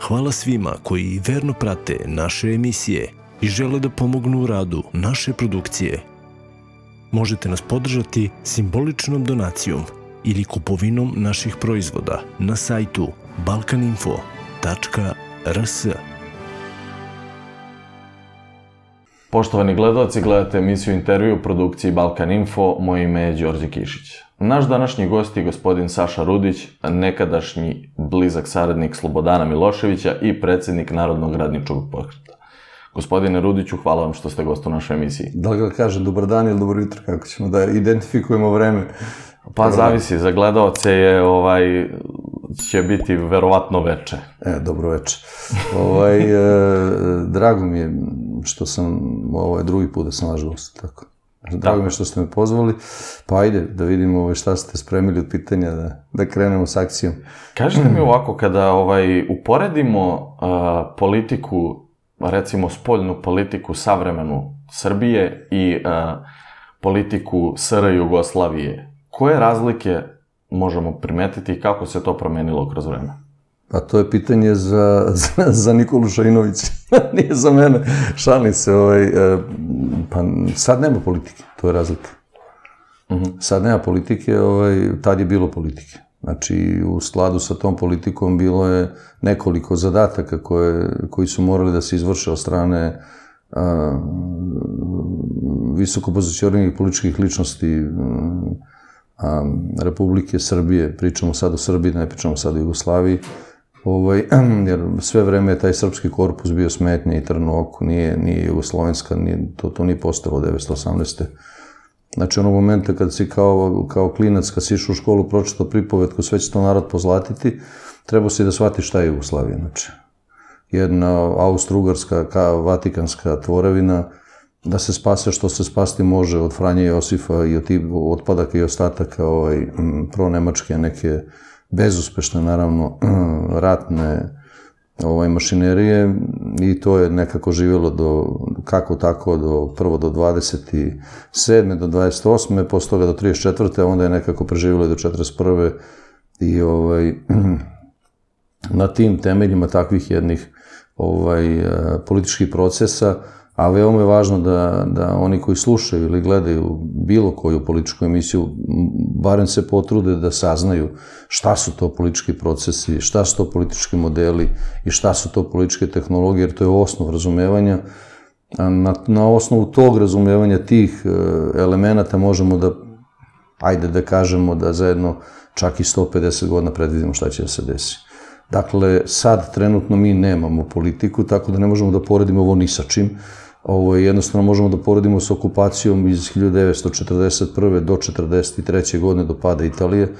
Hvala svima koji verno prate naše emisije i žele da pomognu u radu naše produkcije. Možete nas podržati simboličnom donacijom ili kupovinom naših proizvoda na sajtu balkaninfo.rs. Poštovani gledalci, gledate emisiju intervju u produkciji Balkan Info, moje ime je Đorđe Kišić. Naš današnji gost je gospodin Saša Rudić, nekadašnji blizak saradnik Slobodana Miloševića i predsednik Narodnog radničkog pokreta. Gospodine Rudiću, hvala vam što ste gost u našoj emisiji. Da li ga kažem dobar dan ili dobro jutro, kako ćemo da identifikujemo vreme? Pa dobro zavisi, za gledalce je ovaj će biti verovatno veče. E, dobro veče. ovaj, e, drago mi je što sam, ovaj drugi put da sam vaš gost, tako. Drago mi je što ste me pozvali, pa ajde da vidimo ovaj, šta ste spremili od pitanja, da, da krenemo s akcijom. Kažite mi ovako, kada ovaj, uporedimo uh, politiku, recimo spoljnu politiku savremenu Srbije i uh, politiku SR Jugoslavije, koje razlike možemo primetiti i kako se to promenilo kroz vreme? Pa to je pitanje za, za, za Nikolu Šajinovića, nije za mene. Šalim se, ovaj, e, pa sad nema politike, to je razlika. Mhm. Sad nema politike, ovaj, tad je bilo politike. Znači, u skladu sa tom politikom bilo je nekoliko zadataka koje, koji su morali da se izvrše od strane a, visoko pozicioniranih političkih ličnosti a, Republike Srbije, pričamo sad o Srbiji, ne pričamo sad o Jugoslaviji, ovaj, jer sve vreme je taj srpski korpus bio smetnje i trno oko, nije, nije jugoslovenska, nije, to, to nije postalo 1918. Znači, onog momenta kad si kao, kao klinac, kad si išao u školu, pročitao pripovetku, sve će to narod pozlatiti, treba si da shvatiš šta je Jugoslavija. Znači, jedna austro-ugarska, kao vatikanska tvorevina, da se spase što se spasti može od Franje Josifa i od otpadaka i ostataka ovaj, pro-nemačke neke bezuspešne, naravno, ratne ovaj, mašinerije i to je nekako živjelo do, kako tako, do, prvo do 27. do 28. posle toga do 34. onda je nekako preživjelo i do 41. i ovaj, na tim temeljima takvih jednih ovaj, političkih procesa a veoma je važno da, da oni koji slušaju ili gledaju bilo koju političku emisiju, barem se potrude da saznaju šta su to politički procesi, šta su to politički modeli i šta su to političke tehnologije, jer to je osnov razumevanja. Na, na osnovu tog razumevanja tih e, elemenata možemo da, ajde da kažemo da zajedno čak i 150 godina predvidimo šta će da se desi. Dakle, sad trenutno mi nemamo politiku, tako da ne možemo da poredimo ovo ni sa čim. Ovo je jednostavno možemo da poredimo sa okupacijom iz 1941. do 43. godine do pada Italije.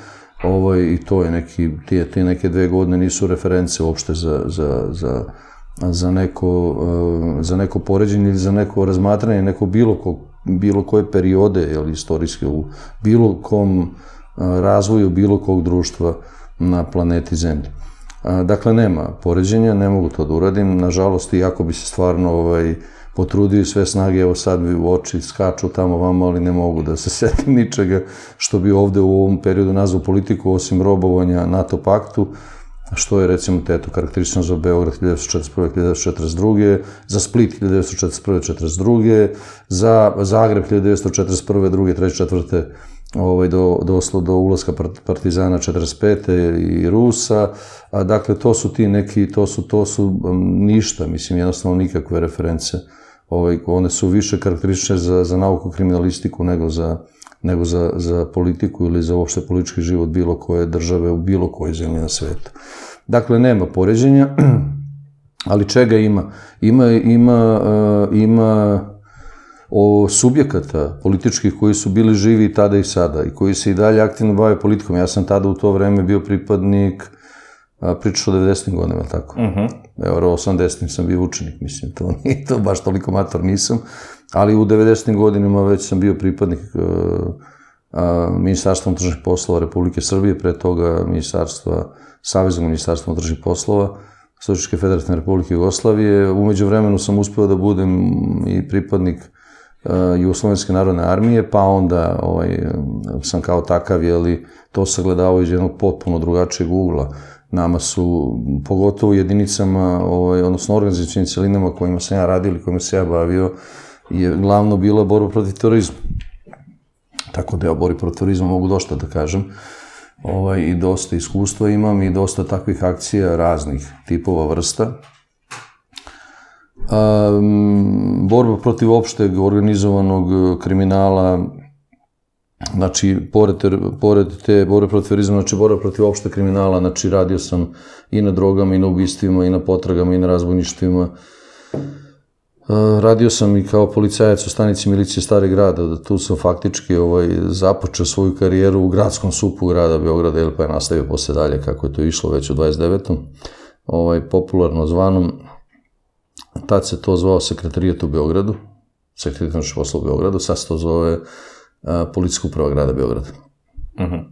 Ovo je, I to je neki, tije, tije neke dve godine nisu reference uopšte za, za, za, za, neko, eh, za neko poređenje ili za neko razmatranje, neko bilo, ko, bilo koje periode jel, istorijske u bilo kom eh, razvoju bilo kog društva na planeti Zemlji. Eh, dakle, nema poređenja, ne mogu to da uradim. Nažalost, iako bi se stvarno ovaj, potrudio sve snage, evo sad mi u oči skaču tamo vamo, ali ne mogu da se setim ničega što bi ovde u ovom periodu nazvao politiku, osim robovanja NATO paktu, što je recimo teto karakteristično za Beograd 1941-1942, za Split 1941-1942, za Zagreb 1941 2 3 4 ovaj, do, doslo do ulaska partizana 45. i Rusa, a dakle to su ti neki, to su, to su ništa, mislim jednostavno nikakve reference ovaj, one su više karakteristične za, za nauku kriminalistiku nego za, nego za, za politiku ili za uopšte politički život bilo koje države u bilo kojoj zemlji na svetu. Dakle, nema poređenja, ali čega ima? Ima, ima, uh, ima o subjekata političkih koji su bili živi i tada i sada i koji se i dalje aktivno bave politikom. Ja sam tada u to vreme bio pripadnik a, pričaš o 90. godinama, tako? Uh -huh. Evo, 80. sam bio učenik, mislim, to nije to baš toliko mator nisam, ali u 90. godinama već sam bio pripadnik uh, Ministarstva unutrašnjih poslova Republike Srbije, pre toga Ministarstva, Saveznog Ministarstva unutrašnjih poslova, Sočičke federativne Republike Jugoslavije. Umeđu vremenu sam uspeo da budem i pripadnik uh, Jugoslovenske narodne armije, pa onda ovaj, sam kao takav, jeli, to sagledavao iz jednog potpuno drugačijeg ugla Nama su, pogotovo jedinicama, ovaj, odnosno organizacijnim celinama kojima sam ja radio ili kojima se ja bavio, je glavno bila borba protiv terorizma. Tako da ja borbi protiv terorizma mogu dosta da kažem. Ovaj, I dosta iskustva imam i dosta takvih akcija raznih tipova vrsta. Um, borba protiv opšteg organizovanog kriminala, Znači, pored, te, pored te borbe protiv terorizma, znači borba protiv opšte kriminala, znači radio sam i na drogama, i na ubistvima, i na potragama, i na razbojništvima. Radio sam i kao policajac u stanici milicije Stare grada, da tu sam faktički ovaj, započeo svoju karijeru u gradskom supu grada Beograda, ili pa je nastavio posle dalje kako je to išlo već u 29. Ovaj, popularno zvanom, tad se to zvao sekretarijat u Beogradu, sekretarijat posla u Beogradu, sad se to zove policijsku uprava grada Beograda. Uh mhm. -huh.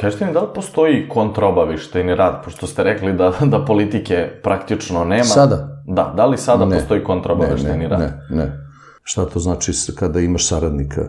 Kažete mi, da li postoji kontraobavištajni rad, pošto ste rekli da, da politike praktično nema? Sada? Da, da li sada ne, postoji kontraobavištajni rad? Ne, ne. Šta to znači kada imaš saradnika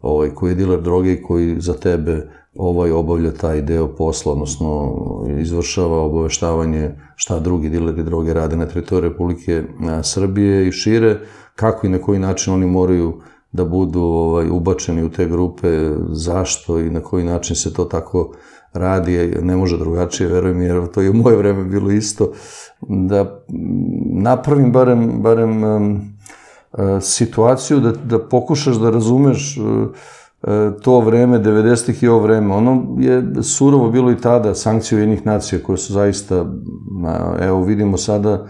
ovaj, koji je diler droge i koji za tebe ovaj obavlja taj deo posla, odnosno izvršava obaveštavanje šta drugi dileri droge rade na teritoriji Republike Srbije i šire, kako i na koji način oni moraju da budu ovaj, ubačeni u te grupe, zašto i na koji način se to tako radi, ne može drugačije, verujem, jer to je u moje vreme bilo isto, da napravim barem, barem situaciju da, da pokušaš da razumeš uh, to vreme, 90-ih i ovo vreme. Ono je surovo bilo i tada, sankcije jednih nacija koje su zaista, evo vidimo sada,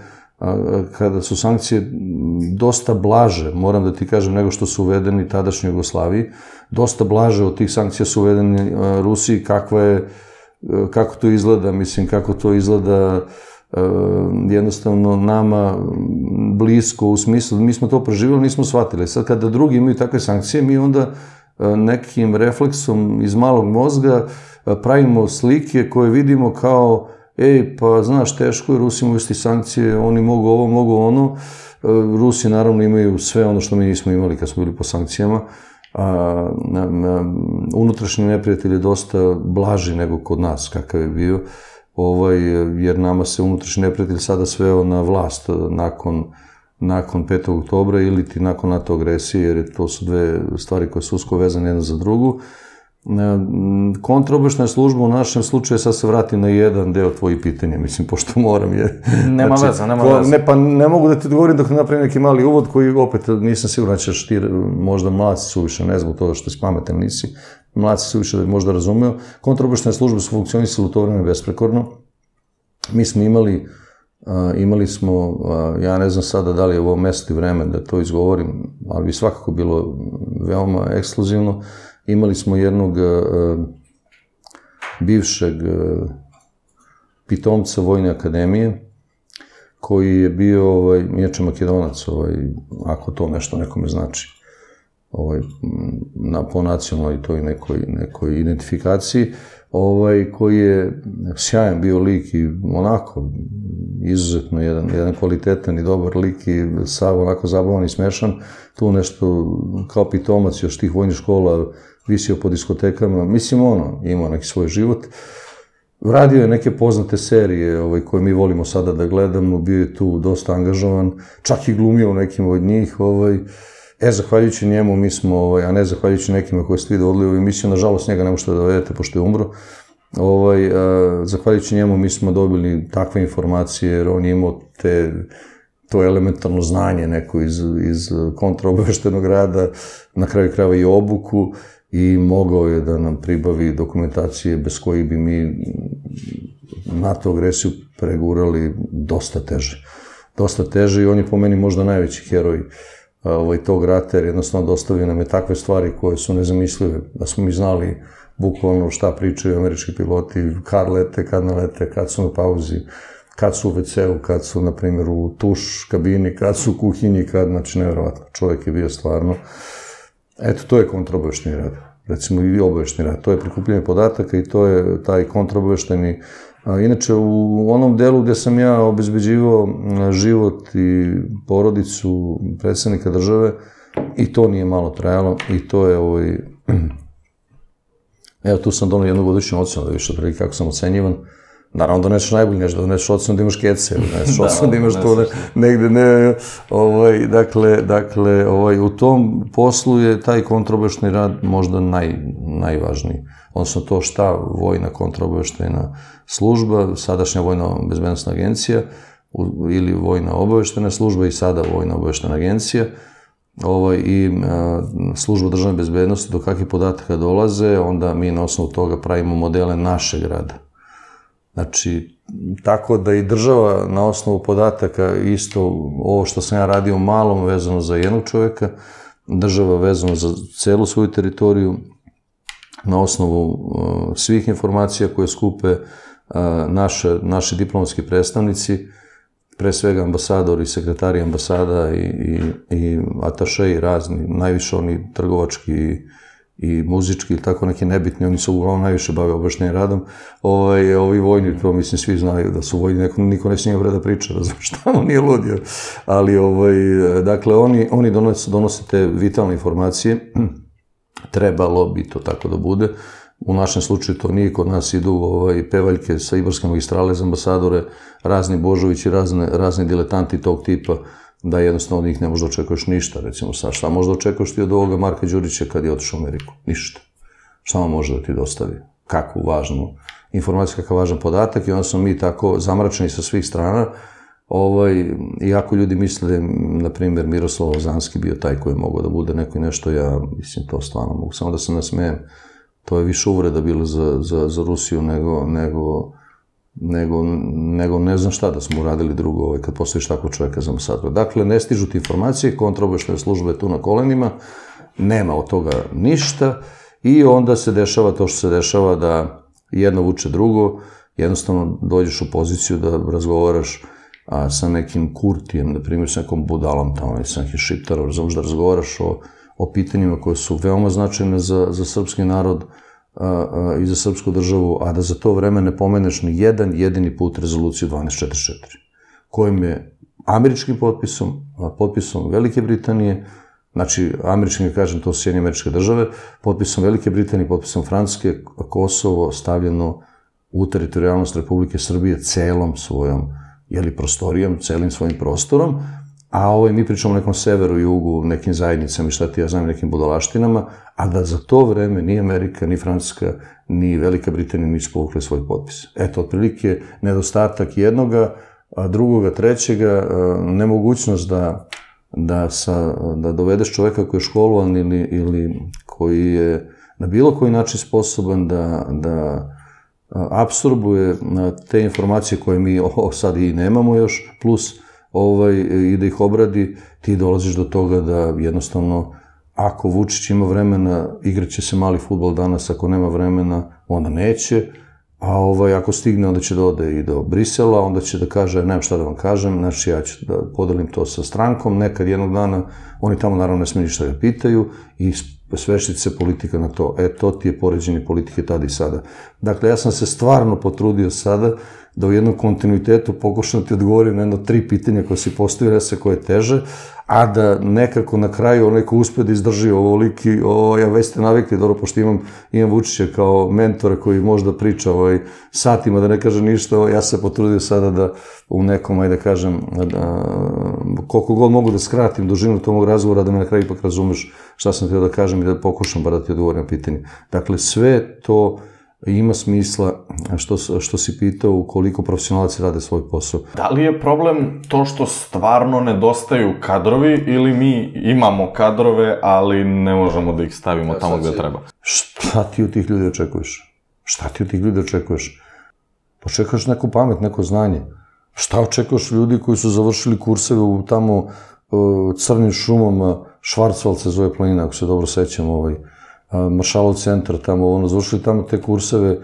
kada su sankcije dosta blaže, moram da ti kažem, nego što su uvedeni tadašnjoj Jugoslaviji, dosta blaže od tih sankcija su uvedeni Rusiji, kakva je, kako to izgleda, mislim, kako to izgleda jednostavno nama blisko u smislu, mi smo to preživjeli, nismo shvatili. Sad kada drugi imaju takve sankcije, mi onda nekim refleksom iz malog mozga pravimo slike koje vidimo kao ej, pa znaš, teško je Rusima uvesti sankcije, oni mogu ovo, mogu ono. E, Rusi naravno imaju sve ono što mi nismo imali kad smo bili po sankcijama, a na, na, unutrašnji neprijatelj je dosta blaži nego kod nas, kakav je bio, ovaj, jer nama se unutrašnji neprijatelj sada sveo na vlast nakon nakon 5. oktobra ili ti nakon NATO agresije, jer to su dve stvari koje su usko vezane jedna za drugu. Kontraobešna služba u našem slučaju, sad se vratim na jedan deo tvojih pitanja, mislim, pošto moram je... Nema znači, veze, nema ko, veze. Ne, pa ne mogu da ti odgovorim dok ne napravim neki mali uvod koji, opet, nisam siguran da ćeš ti, možda mlaci su više, ne zbog toga što si pametan, nisi, mlaci su više da možda razumeo. Kontraobešne službe su funkcionisali u to vreme besprekorno. Mi smo imali, uh, imali smo, ja ne znam sada da li je ovo mesto i vreme da to izgovorim, ali bi svakako bilo veoma ekskluzivno, imali smo jednog bivšeg pitomca Vojne akademije, koji je bio, ovaj, inače makedonac, ovaj, ako to nešto nekome znači, ovaj, na, po nacionalnoj toj nekoj, nekoj identifikaciji, ovaj, koji je sjajan bio lik i onako izuzetno jedan, jedan kvalitetan i dobar lik i sav onako zabavan i smešan, tu nešto kao pitomac još tih vojnih škola visio po diskotekama, mislim ono, imao neki svoj život. Radio je neke poznate serije ovaj, koje mi volimo sada da gledamo, bio je tu dosta angažovan, čak i glumio u nekim od njih, ovaj, E, zahvaljujući njemu mi smo, ovaj, a ne zahvaljujući nekima koje ste videli u emisiju, nažalost njega ne možete da dovedete pošto je umro, ovaj, a, zahvaljujući njemu mi smo dobili takve informacije, jer on je imao te, to elementarno znanje neko iz, iz kontraobaveštenog rada, na kraju krajeva i obuku, i mogao je da nam pribavi dokumentacije bez koji bi mi NATO agresiju pregurali dosta teže. Dosta teže i on je po meni možda najveći heroj ovaj, tog rata, jer jednostavno dostavio nam je takve stvari koje su nezamislive, da smo mi znali bukvalno šta pričaju američki piloti, kad lete, kad ne lete, kad su na pauzi, kad su u WC-u, kad su, na primjer, u tuš kabini, kad su u kuhinji, kad, znači, nevjerovatno, čovjek je bio stvarno. Eto, to je kontraobavešteni rad. Recimo i obavešteni rad. To je prikupljanje podataka i to je taj kontraobavešteni A, inače, u onom delu gde sam ja obezbeđivao život i porodicu predsednika države, i to nije malo trajalo, i to je ovaj... Evo, tu sam donao jednu godišnju ocenu, da više otprilike kako sam ocenjivan. Naravno da doneseš najbolji, nešto da doneseš ocenu da imaš kece, da doneseš ocenu da imaš to ne, negde, ne, ovaj, dakle, dakle, ovaj, u tom poslu je taj kontraobešni rad možda naj, najvažniji. Odnosno to šta vojna kontraobeštena služba, sadašnja vojna bezbednostna agencija, ili vojna obaveštena služba i sada vojna obaveštena agencija, ovaj, i a, služba državne bezbednosti, do kakvih podataka dolaze, onda mi na osnovu toga pravimo modele našeg rada. Znači, tako da i država na osnovu podataka isto ovo što sam ja radio malom vezano za jednog čoveka, država vezano za celu svoju teritoriju, na osnovu uh, svih informacija koje skupe uh, naše, naši diplomatski predstavnici, pre svega ambasadori, sekretari ambasada i, i, i atašeji razni, najviše oni trgovački i, i muzički ili tako neki nebitni, oni se uglavnom najviše bave obaštenim radom, ovaj, ovi vojni, to mislim svi znaju da su vojni, neko, niko ne smije da priča, razumiješ, tamo nije ludio, ali ovaj, dakle, oni, oni donose, donose te vitalne informacije, trebalo bi to tako da bude, U našem slučaju to nije, kod nas idu ovaj, pevaljke sa Ibarske magistrale za ambasadore, razni Božovići, razne, razni diletanti tog tipa, da jednostavno od njih ne možda očekuješ ništa, recimo sad, šta možda očekuješ ti od ovoga Marka Đurića kad je otišao u Ameriku? Ništa. Šta on može da ti dostavi? Kakvu važnu informaciju, kakav važan podatak i onda smo mi tako zamračeni sa svih strana, ovaj, iako ljudi misle na primjer, Miroslav Ozanski bio taj koji je mogao da bude neko i nešto, ja mislim to stvarno mogu, samo da se nasmejem, to je više uvreda bilo za, za, za Rusiju nego, nego, nego, nego ne znam šta da smo uradili drugo ovaj, kad postojiš takvog čoveka za ambasadora. Dakle, ne stižu ti informacije, kontraobešne službe tu na kolenima, nema od toga ništa i onda se dešava to što se dešava da jedno vuče drugo, jednostavno dođeš u poziciju da razgovaraš a, sa nekim kurtijem, na primjer sa nekom budalom tamo, sa nekim šiptarom, razumiješ da razgovaraš o o pitanjima koje su veoma značajne za, za srpski narod a, a, i za srpsku državu, a da za to vreme ne pomeneš ni jedan jedini put rezoluciju 1244, kojim je američkim potpisom, potpisom Velike Britanije, znači američkim, kažem, to su američke države, potpisom Velike Britanije, potpisom Francuske, Kosovo stavljeno u teritorijalnost Republike Srbije celom svojom jeli, prostorijom, celim svojim prostorom, a ovaj, mi pričamo o nekom severu, jugu, nekim zajednicama i šta ti ja znam, nekim budalaštinama, a da za to vreme ni Amerika, ni Francuska, ni Velika Britanija nisu povukli svoj potpis. Eto, otprilike, nedostatak jednoga, a drugoga, trećega, nemogućnost da, da, sa, da dovedeš čoveka koji je školovan ili, ili koji je na bilo koji način sposoban da, da absorbuje te informacije koje mi sad i nemamo još, plus ovaj, i da ih obradi, ti dolaziš do toga da jednostavno, ako Vučić ima vremena, igraće se mali futbol danas, ako nema vremena, onda neće, a ovaj, ako stigne, onda će da ode i do Brisela, onda će da kaže, nemam šta da vam kažem, znači ja ću da podelim to sa strankom, nekad jednog dana, oni tamo naravno ne smije ništa da pitaju i svešiti se politika na to. E, to ti je poređenje politike tada i sada. Dakle, ja sam se stvarno potrudio sada da u jednom kontinuitetu pokušam da ti odgovorim na jedno tri pitanja koje si postavio, se koje je teže, a da nekako na kraju neko uspe da izdrži ovoliki, o, ja već ste navikli, dobro, pošto imam, imam Vučića kao mentora koji možda priča ovaj, satima, da ne kaže ništa, ja se potrudio sada da u nekom, ajde da kažem, da, koliko god mogu da skratim dužinu tog razgovora, da me na kraju ipak razumeš šta sam htio da kažem i da pokušam bar da ti odgovorim na pitanje. Dakle, sve to ima smisla što, što si pitao koliko profesionalci rade svoj posao. Da li je problem to što stvarno nedostaju kadrovi ili mi imamo kadrove, ali ne možemo da ih stavimo ja, tamo gde treba? Šta ti od tih ljudi očekuješ? Šta ti od tih ljudi očekuješ? Očekuješ neku pamet, neko znanje. Šta očekuješ ljudi koji su završili kurseve u tamo u crnim šumama, Švarcval se zove planina, ako se dobro sećam, ovaj, Maršalov centar tamo, ono, završili tamo te kurseve,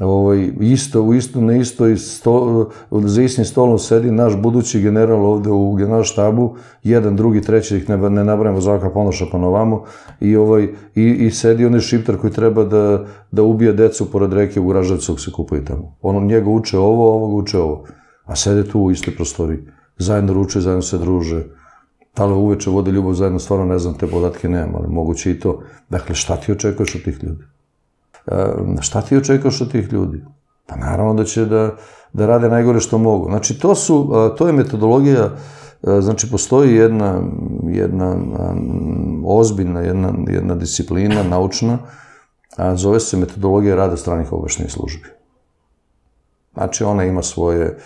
ovaj, isto, u isto, na istoj sto, za istim stolom sedi naš budući general ovde u general štabu, jedan, drugi, treći, ih ne, ne nabrajamo Zvaka Ponoša pa novamo, i, ovaj, i, i sedi onaj šiptar koji treba da, da ubije decu pored reke u Graževcu se kupaju tamo. Ono njega uče ovo, ovog uče ovo. A sede tu u istoj prostoriji. Zajedno ruče, zajedno se druže Li uveče vode ljubav zajedno, stvarno ne znam, te podatke nemam, ali moguće i to. Dakle, šta ti očekuješ od tih ljudi? E, šta ti očekuješ od tih ljudi? Pa naravno da će da, da rade najgore što mogu. Znači, to, su, to je metodologija, znači, postoji jedna, jedna ozbiljna, jedna, jedna disciplina naučna, a zove se metodologija rada stranih obaveštenih službi. Znači, ona ima svoje,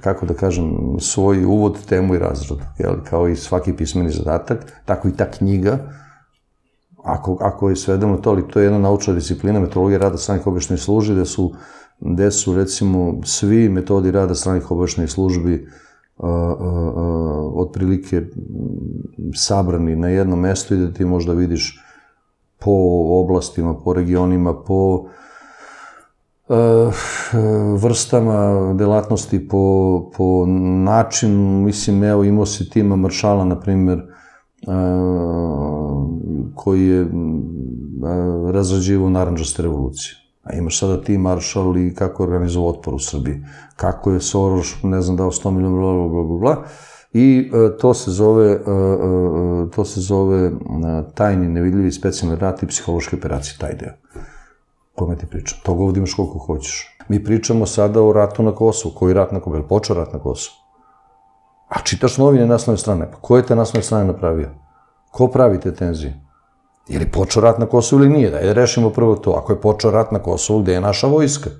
kako da kažem, svoj uvod, temu i razradu, jel? kao i svaki pismeni zadatak, tako i ta knjiga, ako, ako je svedemo to, ali to je jedna naučna disciplina, metodologija rada stranih obaveštenih službi, gde su, gde su recimo svi metodi rada stranih obaveštenih službi uh, otprilike sabrani na jedno mesto i da ti možda vidiš po oblastima, po regionima, po vrstama delatnosti, po, po načinu, mislim, evo imao si tima Maršala, na primjer, koji je razrađivo naranđaste revolucije. A imaš sada ti maršal i kako je organizovao otpor u Srbiji. Kako je Soros, ne znam, dao 100 miliona, bla, bla, bla, bla. I e, to se zove, to se zove tajni, nevidljivi, specijalni rat i psihološke operacije, taj deo. Kome ti pričam? Toga ovdje imaš koliko hoćeš. Mi pričamo sada o ratu na Kosovu. Koji rat na Kosovu? Je počeo rat na Kosovu? A čitaš novine naslovne strane. Pa ko je te naslovne strane napravio? Ko pravi te tenzije? Je li počeo rat na Kosovu ili nije? Daj rešimo prvo to. Ako je počeo rat na Kosovu, gde je naša vojska?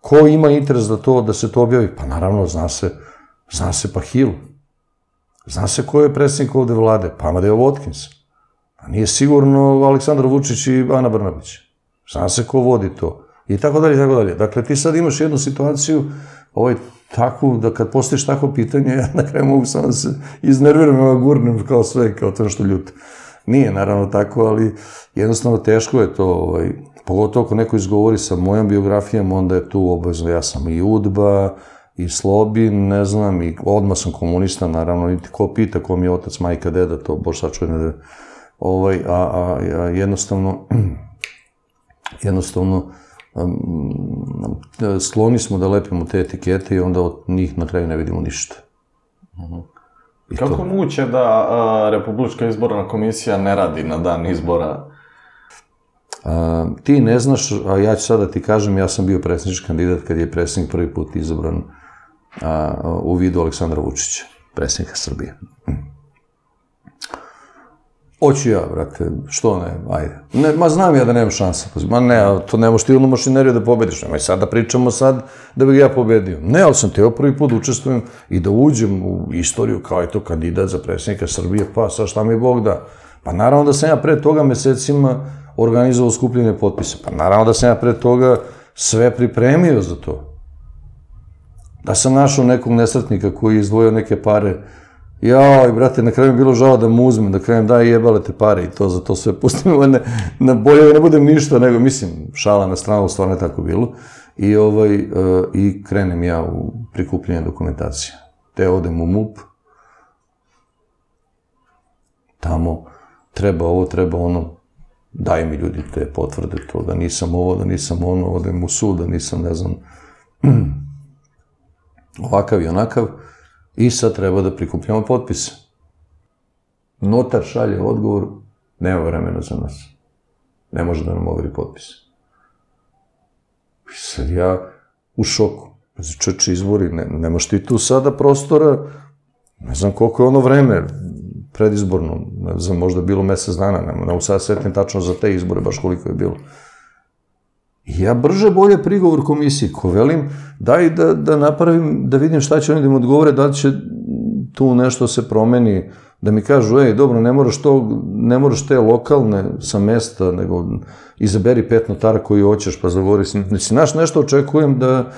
Ko ima interes da to, da se to objavi? Pa naravno, zna se, zna se Pahil. Zna se ko je predsjednik ovde vlade? Pa Amadeo Watkins. Pa nije sigurno Aleksandar Vučić i Ana Brnabić. Se ko vodi to. I tako dalje, i tako dalje. Dakle, ti sad imaš jednu situaciju, ovaj, takvu, da kad postojiš takvo pitanje, ja na kraju mogu samo da se iznerviram i gurnem kao sve, kao to što ljut. Nije naravno tako, ali jednostavno teško je to, ovaj, pogotovo ako neko izgovori sa mojom biografijom, onda je tu obavezno, ja sam i Udba, i Slobin, ne znam, i odmah sam komunista, naravno, niti ko pita ko mi je otac, majka, deda, to bož sačuje ne ovaj, a, a, a jednostavno, jednostavno, sloni smo da lepimo te etikete i onda od njih na kraju ne vidimo ništa. -huh. I Kako to... moguće da a, Republička izborna komisija ne radi na dan izbora? A, ti ne znaš, a ja ću sada ti kažem, ja sam bio predsjednički kandidat kad je predsjednik prvi put izabran a, u vidu Aleksandra Vučića, predsjednika Srbije. Hoću ja, brate, što ne, ajde. Ne, ma znam ja da nemam šansa. Ma ne, to ne možeš ti onu mašineriju da pobediš. Nemoj sad da pričamo sad da bih ja pobedio. Ne, ali sam teo prvi put učestvujem i da uđem u istoriju kao je to kandidat za predsjednika Srbije, pa sa šta mi Bog da. Pa naravno da sam ja pre toga mesecima organizovao skupljenje potpisa. Pa naravno da sam ja pre toga sve pripremio za to. Da sam našao nekog nesretnika koji je izdvojio neke pare Joj, brate, na kraju mi bilo žao da mu uzmem, da krajem daj jebale te pare i to za to sve pustim na, na bolje da ne budem ništa, nego, mislim, šala na stranu, stvarno je tako bilo. I, ovaj, uh, i krenem ja u prikupljenje dokumentacije. Te odem u MUP, tamo treba ovo, treba ono, daj mi ljudi te potvrde to, da nisam ovo, da nisam ono, odem u sud, da nisam, ne znam, ovakav i onakav, I sad treba da prikupljamo potpise. Notar šalje odgovor, nema vremena za nas. Ne može da nam overi potpis. I sad ja u šoku. Čeče izbori, ne, nemaš ti tu sada prostora, ne znam koliko je ono vreme predizborno, ne znam, možda bilo mesec dana, ne, ne sad setim tačno za te izbore, baš koliko je bilo. Ja brže bolje prigovor komisiji, ko velim, daj da, da napravim, da vidim šta će oni da mi odgovore, da li će tu nešto se promeni, da mi kažu, ej, dobro, ne moraš to, ne moraš te lokalne sa mesta, nego izaberi pet notara koji hoćeš, pa zagovori si. Znači, znaš, nešto očekujem da,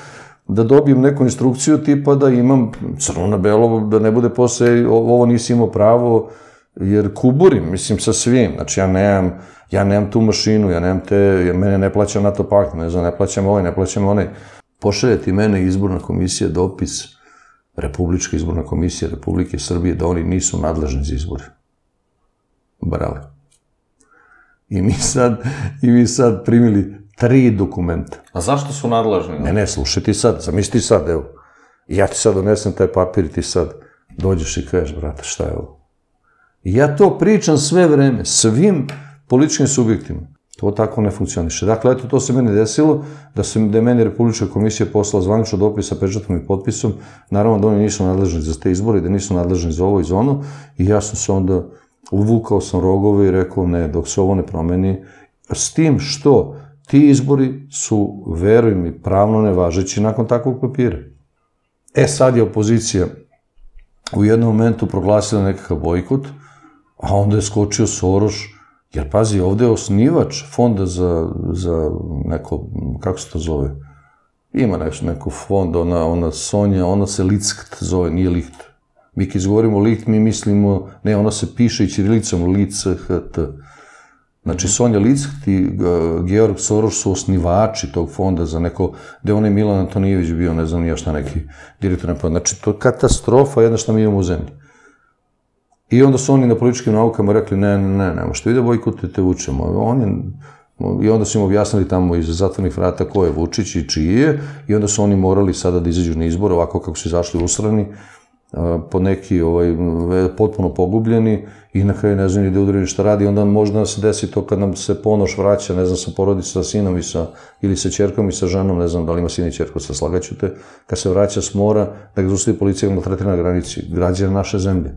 da dobijem neku instrukciju tipa da imam crno na belo, da ne bude posle, ovo nisi imao pravo, jer kuburim, mislim, sa svim. Znači, ja nemam, ja nemam tu mašinu, ja nemam te, ja, mene ne plaća NATO pakt, ne znam, ne plaćam ovaj, ne plaćam onaj. Pošalje ti mene izborna komisija dopis, Republička izborna komisija Republike Srbije, da oni nisu nadležni za izbore. Brale. I mi sad, i mi sad primili tri dokumenta. A zašto su nadležni? Ne, ne, slušaj ti sad, zamisli ti sad, evo. Ja ti sad donesem taj papir i ti sad dođeš i kažeš, brate, šta je ovo? I ja to pričam sve vreme, svim političkim subjektima. To tako ne funkcioniše. Dakle, eto, to se meni desilo, da, se, da je meni Republička komisija poslala zvanično dopis sa pečatom i potpisom, naravno da oni nisu nadležni za te izbore, da nisu nadležni za ovo i za ono, i ja sam se onda uvukao sam rogove i rekao ne, dok se ovo ne promeni, s tim što ti izbori su, veruj mi, pravno nevažeći nakon takvog papira. E sad je opozicija u jednom momentu proglasila nekakav bojkot, a onda je skočio Soroš, jer pazi, ovde je osnivač fonda za, za neko, kako se to zove, ima nešto, neko fond, ona, ona Sonja, ona se Licht zove, nije Licht. Mi kad izgovorimo Licht, mi mislimo, ne, ona se piše i čirilicom, Licht, T. Znači, Sonja Licht i uh, Georg Soros su osnivači tog fonda za neko, gde on je Milan Antonijević bio, ne znam nija šta neki direktor ne Znači, to je katastrofa jedna šta mi imamo u zemlji. I onda su oni na političkim naukama rekli, ne, ne, ne, ne, što ide bojkotujete Vučemo. On je, I onda su im objasnili tamo iz zatvornih vrata ko je Vučić i čiji je, i onda su oni morali sada da izađu na izbor, ovako kako su izašli usrani, po neki ovaj, potpuno pogubljeni i na kraju ne ni da udarili šta radi, onda možda se desi to kad nam se ponoš vraća, ne znam, sa porodicom, sa sinom i sa, ili sa čerkom i sa ženom, ne znam da li ima sin i čerku, sa slagaću te, kad se vraća s mora, da ga zustavi policija maltretira na granici, građana naše zemlje.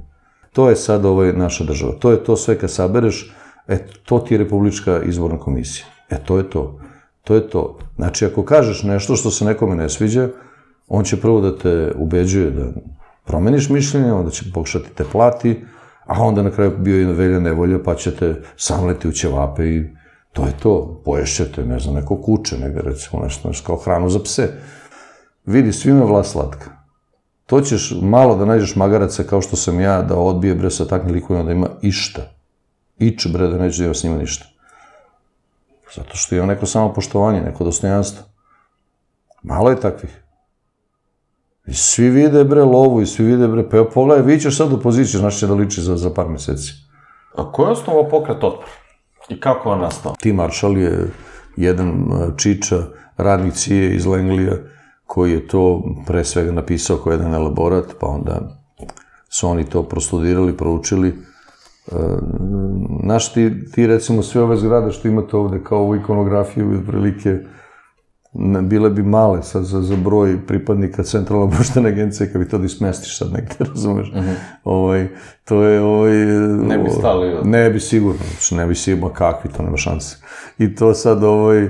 To je sad ovaj naša država. To je to sve kad sabereš, e, to ti je Republička izborna komisija. E, to je to. To je to. Znači, ako kažeš nešto što se nekome ne sviđa, on će prvo da te ubeđuje da promeniš mišljenje, onda će pokušati te plati, a onda na kraju bio i velja nevolja, pa ćete samleti u ćevape i to je to, poješćete, ne znam, neko kuće, nego recimo nešto, nešto kao hranu za pse. Vidi, svima vlast slatka. To ćeš malo da nađeš magaraca kao što sam ja, da odbije bre sa takvim likovima da ima išta. Ič bre da neće da ima s njima ništa. Zato što ima neko samo poštovanje, neko dostojanstvo. Malo je takvih. I svi vide bre lovu i svi vide bre, pa pogledaj, vi ćeš sad u poziciju, znaš će da liči za, za par meseci. A ko je osnovao pokret otpor? I kako je nastao? Tim Marshall je jedan čiča, radnik cije iz Lenglija, koji je to pre svega napisao kao jedan elaborat, pa onda su oni to prostudirali, proučili. E, znaš, ti, ti recimo sve ove zgrade što imate ovde kao ovu ikonografiju, prilike, bile bi male sad za, za broj pripadnika centralne obaštene agencije kad bi to da ismestiš sad negde, razumeš? Uh mhm. -huh. ovaj, to je... Ovaj, ne bi stali. Ne bi sigurno, znači ne bi sigurno kakvi, to nema šanse. I to sad ovaj, e,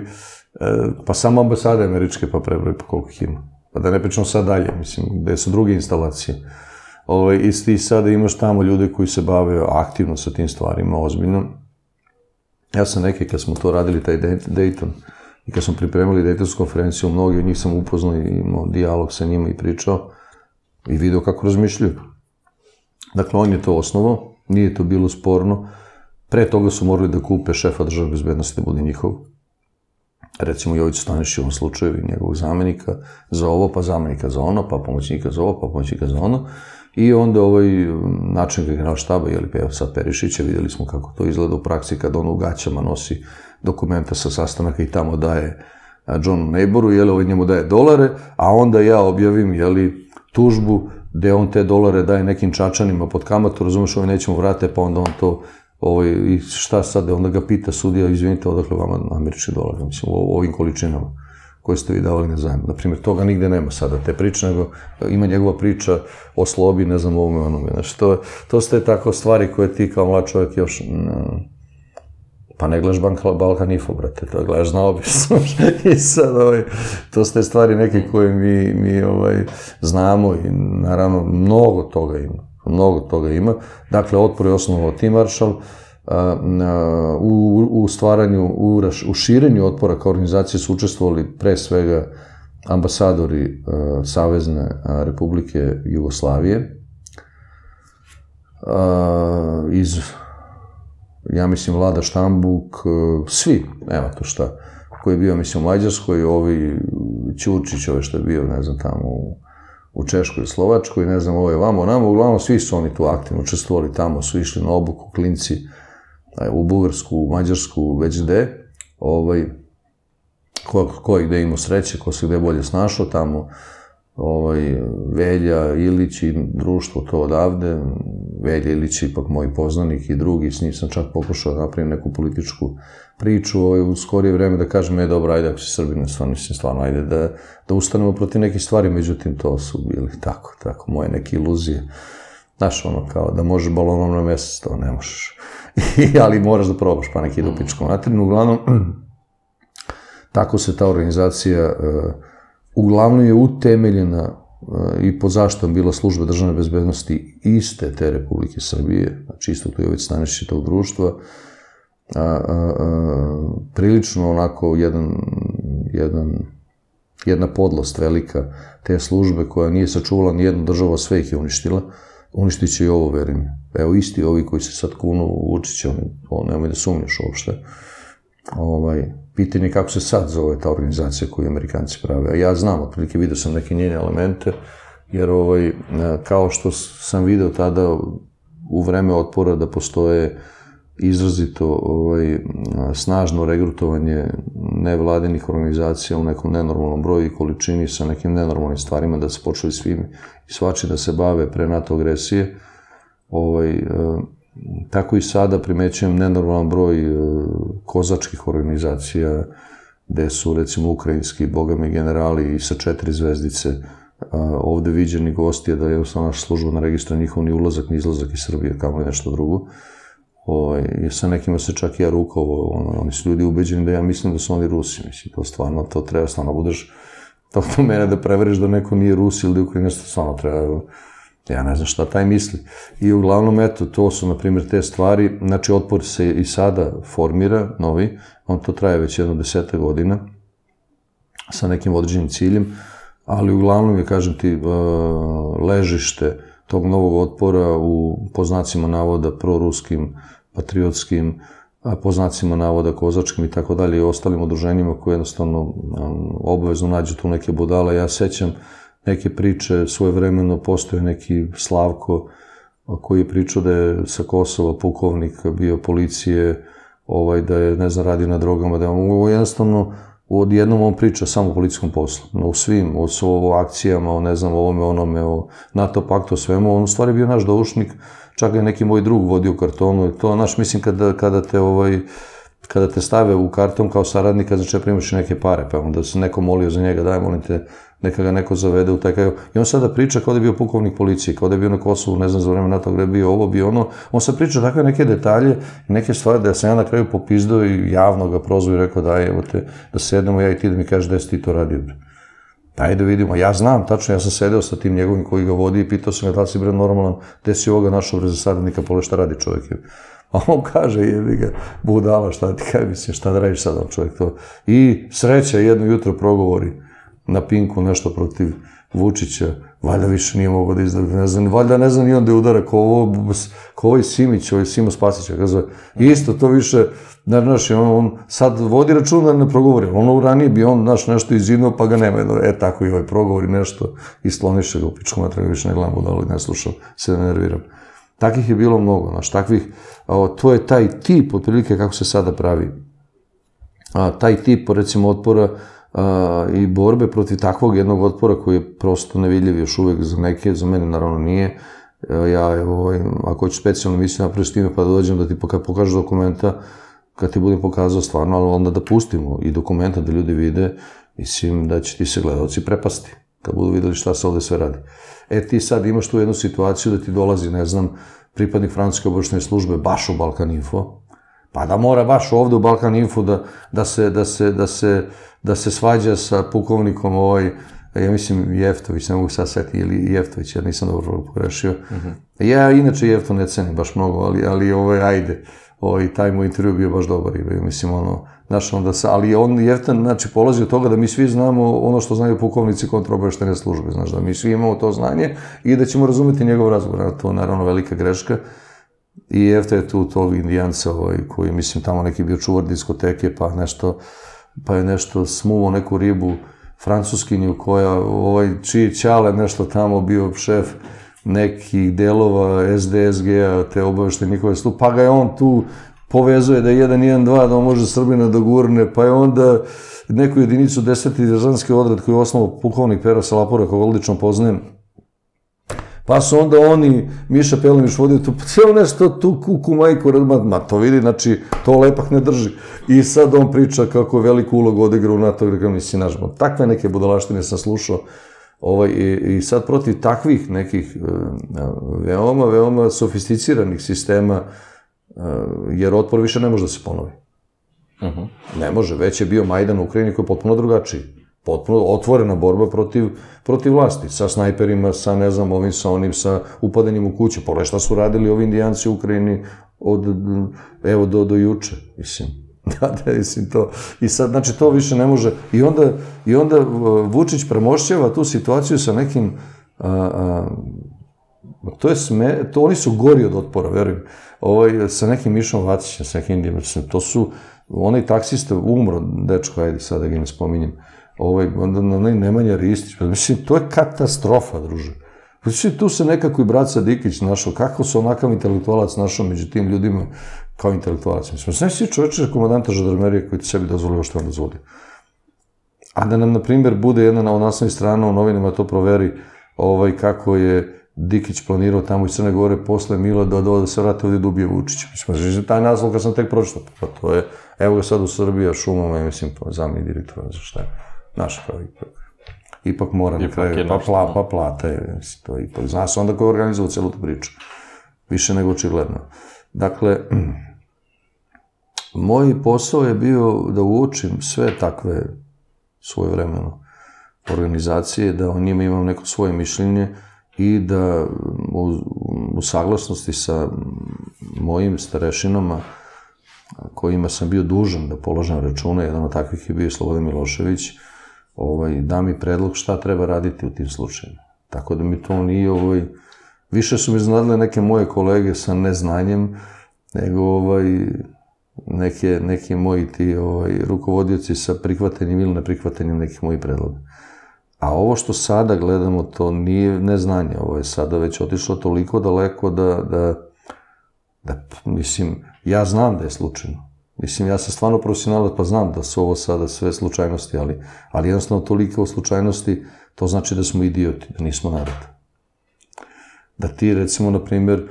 pa samo ambasade američke pa prebroj pa koliko ih ima. Pa da ne pričamo sad dalje, mislim, gde su druge instalacije. Ovaj, I ti sada imaš tamo ljude koji se bave aktivno sa tim stvarima, ozbiljno. Ja sam neke, kad smo to radili, taj Dayton, I kad smo pripremali Dejtonsku konferenciju, mnogi od njih sam upoznao i imao dijalog sa njima i pričao i video kako razmišljaju. Dakle, on je to osnovo, nije to bilo sporno. Pre toga su morali da kupe šefa države bezbednosti da bude njihov. Recimo Jović Staniš u ovom slučaju i njegovog zamenika za ovo, pa zamenika za ono, pa pomoćnika za ovo, pa pomoćnika za ono. I onda ovaj načelnik general štaba, jeli, evo sad Perišića, videli smo kako to izgleda u praksi kad on u gaćama nosi dokumenta sa sastanaka i tamo daje Johnu Neighboru, jeli, ovaj njemu daje dolare, a onda ja objavim, jeli, tužbu gde on te dolare daje nekim čačanima pod kamatu, razumeš, ovaj nećemo vrate, pa onda on to, ovaj, i šta sad, onda ga pita sudija, izvinite, odakle vama američki dolar, mislim, u ovim količinama koje ste vi davali na zajem. Naprimjer, toga nigde nema sada te priče, nego ima njegova priča o slobi, ne znam, ovome onome. Znači, to, to ste tako stvari koje ti kao mlad čovjek još... Ne, pa ne gledaš Balkan Info, brate, to gledaš na obis. I sad, ovaj, to ste stvari neke koje mi, mi ovaj, znamo i naravno mnogo toga ima. Mnogo toga ima. Dakle, otpor je osnovao Tim Marshall, u, stvaranju, u, širenju otpora kao organizacije su učestvovali pre svega ambasadori Savezne Republike Jugoslavije iz ja mislim Vlada Štambuk, svi, nema to šta, koji je bio, mislim, u Mađarskoj, ovi Ćurčić, ove što je bio, ne znam, tamo u, u Češkoj i Slovačkoj, ne znam, ovo je vamo, namo, uglavnom svi su oni tu aktivno učestvovali tamo, su išli na obuku, klinci, u Bugarsku, u Mađarsku, već gde, ovaj, ko, ko je gde imao sreće, ko se gde bolje snašao tamo, ovaj, Velja Ilić i društvo to odavde, Velja Ilić ipak moj poznanik i drugi, s njim sam čak pokušao da napravim neku političku priču ovaj, u skorije vreme da kažem, je dobro, ajde, ako si Srbin, stvarno, mislim, stvarno, ajde, da, da ustanemo protiv nekih stvari, međutim, to su bili tako, tako, moje neke iluzije. Znaš, ono, kao da možeš balonom na mesec, to ne možeš. ali moraš da probaš, pa neki idu pičkom materinu. Uglavnom, tako se ta organizacija uh, uglavnom je utemeljena uh, i pod zaštom bila služba državne bezbednosti iste te Republike Srbije, znači isto tu je već stanišće tog društva, a, a, prilično onako jedan, jedan, jedna podlost velika te službe koja nije sačuvala ni jednu državu, sve ih je uništila, uništit će i ovo, verim. Evo, isti ovi koji se sad kunu u Vučića, on, nemoj da sumnjaš uopšte. Ovaj, pitanje kako se sad zove ta organizacija koju Amerikanci prave. A ja znam, otprilike vidio sam neke njene elemente, jer ovaj, kao što sam video tada u vreme otpora da postoje izrazito ovaj, snažno regrutovanje nevladinih organizacija u nekom nenormalnom broju i količini sa nekim nenormalnim stvarima, da se počeli svim i svači da se bave pre NATO agresije. Ovaj, e, tako i sada primećujem nenormalan broj e, kozačkih organizacija, gde su recimo ukrajinski bogami generali i sa četiri zvezdice ovde viđeni gosti, da je jednostavno naša služba na registra njihov ni ulazak ni izlazak iz Srbije, kamo je nešto drugo. Ovaj, sa nekima se čak i ja ono, oni su ljudi ubeđeni da ja mislim da su oni Rusi, mislim, to stvarno, to treba stvarno budeš, to, to mene da preveriš da neko nije Rus ili da stvarno treba, ja ne znam šta taj misli. I uglavnom, eto, to su, na primjer, te stvari, znači, otpor se i sada formira, novi, on to traje već jedno deseta godina, sa nekim određenim ciljem, ali uglavnom je, kažem ti, ležište tog novog otpora u poznacima navoda proruskim patriotskim, po znacima navoda kozačkim i tako dalje i ostalim udruženjima koje jednostavno obavezno nađu tu neke budale. Ja sećam neke priče, svoje vremeno postoje neki Slavko koji je pričao da je sa Kosova pukovnik bio policije, ovaj, da je, ne znam, radio na drogama, da je on jednostavno odjednom on priča samo o policijskom poslu, u svim, o, o akcijama, o ne znam, ovome, onome, o NATO paktu, o svemu, on u stvari bio naš doušnik, čak je neki moj drug vodio kartonu, to, znaš, mislim, kada, kada te, ovaj, kada te stave u karton kao saradnika, znači ja primaš neke pare, pa onda se neko molio za njega, daj, molim te, neka ga neko zavede u taj kaj... I on sada priča kao da je bio pukovnik policije, kao da je bio na Kosovu, ne znam za vreme NATO, gde je bio ovo, bio ono. On sad priča takve neke detalje, neke stvari da sam ja na kraju popizdao i javno ga prozvao i rekao daj, evo te, da sednemo ja i ti da mi kažeš da si ti to radio. Daj da vidimo, ja znam, tačno, ja sam sedeo sa tim njegovim koji ga vodi i pitao sam ga da li si bre normalan, gde si ovoga našao bre za saradnika, pole šta radi čovjek. A on kaže, jebi ga, budala, šta ti kaj mislim, šta da radiš sad, čovjek to. I sreća, jedno jutro progovori na Pinku nešto protiv Vučića, valjda više nije mogao da izda, ne znam, valjda ne znam ni on da je udara ko ovo, ko ovaj Simić, ovaj Simo Spasić, ga zove. Isto to više, ne znaš, on, on sad vodi račun da ne progovori, ono ranije bi on, znaš, nešto izidnuo, pa ga nema, e, tako i ovaj progovori nešto i skloniše ga u pičku matra, ga više ne gledam budalo i ne slušam, se ne nerviram. Takih je bilo mnogo, znaš, takvih, o, to je taj tip, otprilike kako se sada pravi, a, taj tip, recimo, otpora, i borbe protiv takvog jednog otpora koji je prosto nevidljiv još uvek za neke, za mene naravno nije. Ja, evo, ovaj, ako hoću specijalnu emisiju napraviš time pa da dođem da ti pokažu dokumenta, kad ti budem pokazao stvarno, ali onda da pustimo i dokumenta da ljudi vide, mislim da će ti se gledalci prepasti kad budu videli šta se ovde sve radi. E ti sad imaš tu jednu situaciju da ti dolazi, ne znam, pripadnik francuske obočne službe baš u Balkan Info, pa da mora baš ovde u Balkan Info da, da, se, da, se, da, se, da se svađa sa pukovnikom ovaj, ja mislim Jeftović, ne mogu sad seti, ili Jeftović, ja nisam dobro pogrešio. Mhm. Ja inače Jefto ne cenim baš mnogo, ali, ali ovaj, ajde, ovaj, taj moj intervju bio baš dobar, mislim, ono, znaš, onda sa, ali on Jeftan, znači, polazi od toga da mi svi znamo ono što znaju pukovnici kontraobeštene službe, znaš, da mi svi imamo to znanje i da ćemo razumeti njegov razgovor, to je naravno velika greška, I Jefta je tu tog indijanca ovaj, koji, mislim, tamo neki bio čuvar diskoteke, pa nešto, pa je nešto smuvo neku ribu francuskinju koja, ovaj, čiji čale nešto tamo bio šef nekih delova SDSG-a, te obavešte njihove slu, pa ga je on tu povezuje da je 1-1-2, da on može Srbina da gurne, pa je onda neku jedinicu deseti držanski odred koji je osnovao pukovnik Pera Salapura, koga odlično poznajem, Pa su onda oni, Miša Pelemiš vodio tu, pa cijelo nešto tu kuku majku, ma, ma to vidi, znači, to lepak ne drži. I sad on priča kako je veliku ulogu odigrao u NATO, rekao, misli, naš, takve neke budalaštine sam slušao, ovaj, i, i sad protiv takvih nekih e, veoma, veoma sofisticiranih sistema, e, jer otpor više ne može da se ponovi. Uh -huh. Ne može, već je bio Majdan u Ukrajini koji je potpuno drugačiji potpuno otvorena borba protiv, protiv vlasti, sa snajperima, sa ne znam, ovim, sa onim, sa upadanjem u kuće. Pogledaj šta su radili ovi indijanci u Ukrajini od, evo, do, do juče, mislim. Da, da, mislim to. I sad, znači, to više ne može. I onda, i onda Vučić premošćava tu situaciju sa nekim, a, a, to je sme, to oni su gori od otpora, verujem. Ovaj, sa nekim Mišom Vacićem, sa nekim Indijom, to su, onaj taksista umro, dečko, ajde, sad da ga ne spominjem, ovaj, onda na onaj Nemanja Ristić, pa mislim, to je katastrofa, druže. Znači, tu se nekako i brat Sadikić našao, kako se onakav intelektualac našao među tim ljudima kao intelektualac. Mislim, znaš si čovječe komandanta žadarmerije koji ti sebi dozvolio što on dozvoli. A da nam, na primjer, bude jedna na naslovnoj strana u novinama to proveri ovaj, kako je Dikić planirao tamo iz Crne Gore posle Mila da, da, da se vrate ovdje da ubije Vučić. Mislim, znači, taj naslov kad sam tek pročitao, pa to je, evo ga sad u Srbiji, šumama, mislim, pa zameni direktora, za šta je. Znaš, kao ipak, ipak mora na kraju, pa, pla, pa plata je, to ipak, zna se onda ko je organizovao celu tu priču. Više nego očigledno. Dakle, moj posao je bio da uočim sve takve svoje vremeno organizacije, da o njima imam neko svoje mišljenje i da u, u saglasnosti sa mojim starešinama, kojima sam bio dužan da položam račune, jedan od takvih je bio Slobodan Milošević, ovaj, da mi predlog šta treba raditi u tim slučajima. Tako da mi to nije, ovaj, više su mi znadile neke moje kolege sa neznanjem, nego ovaj, neke, neki moji ti ovaj, rukovodioci sa prihvatanjem ili neprihvatanjem nekih mojih predloga. A ovo što sada gledamo, to nije neznanje, ovo je sada već otišlo toliko daleko da, da, da mislim, ja znam da je slučajno. Mislim, ja sam stvarno profesionalac, pa znam da su ovo sada sve slučajnosti, ali, ali jednostavno toliko slučajnosti, to znači da smo idioti, da nismo narod. Da ti, recimo, na primjer,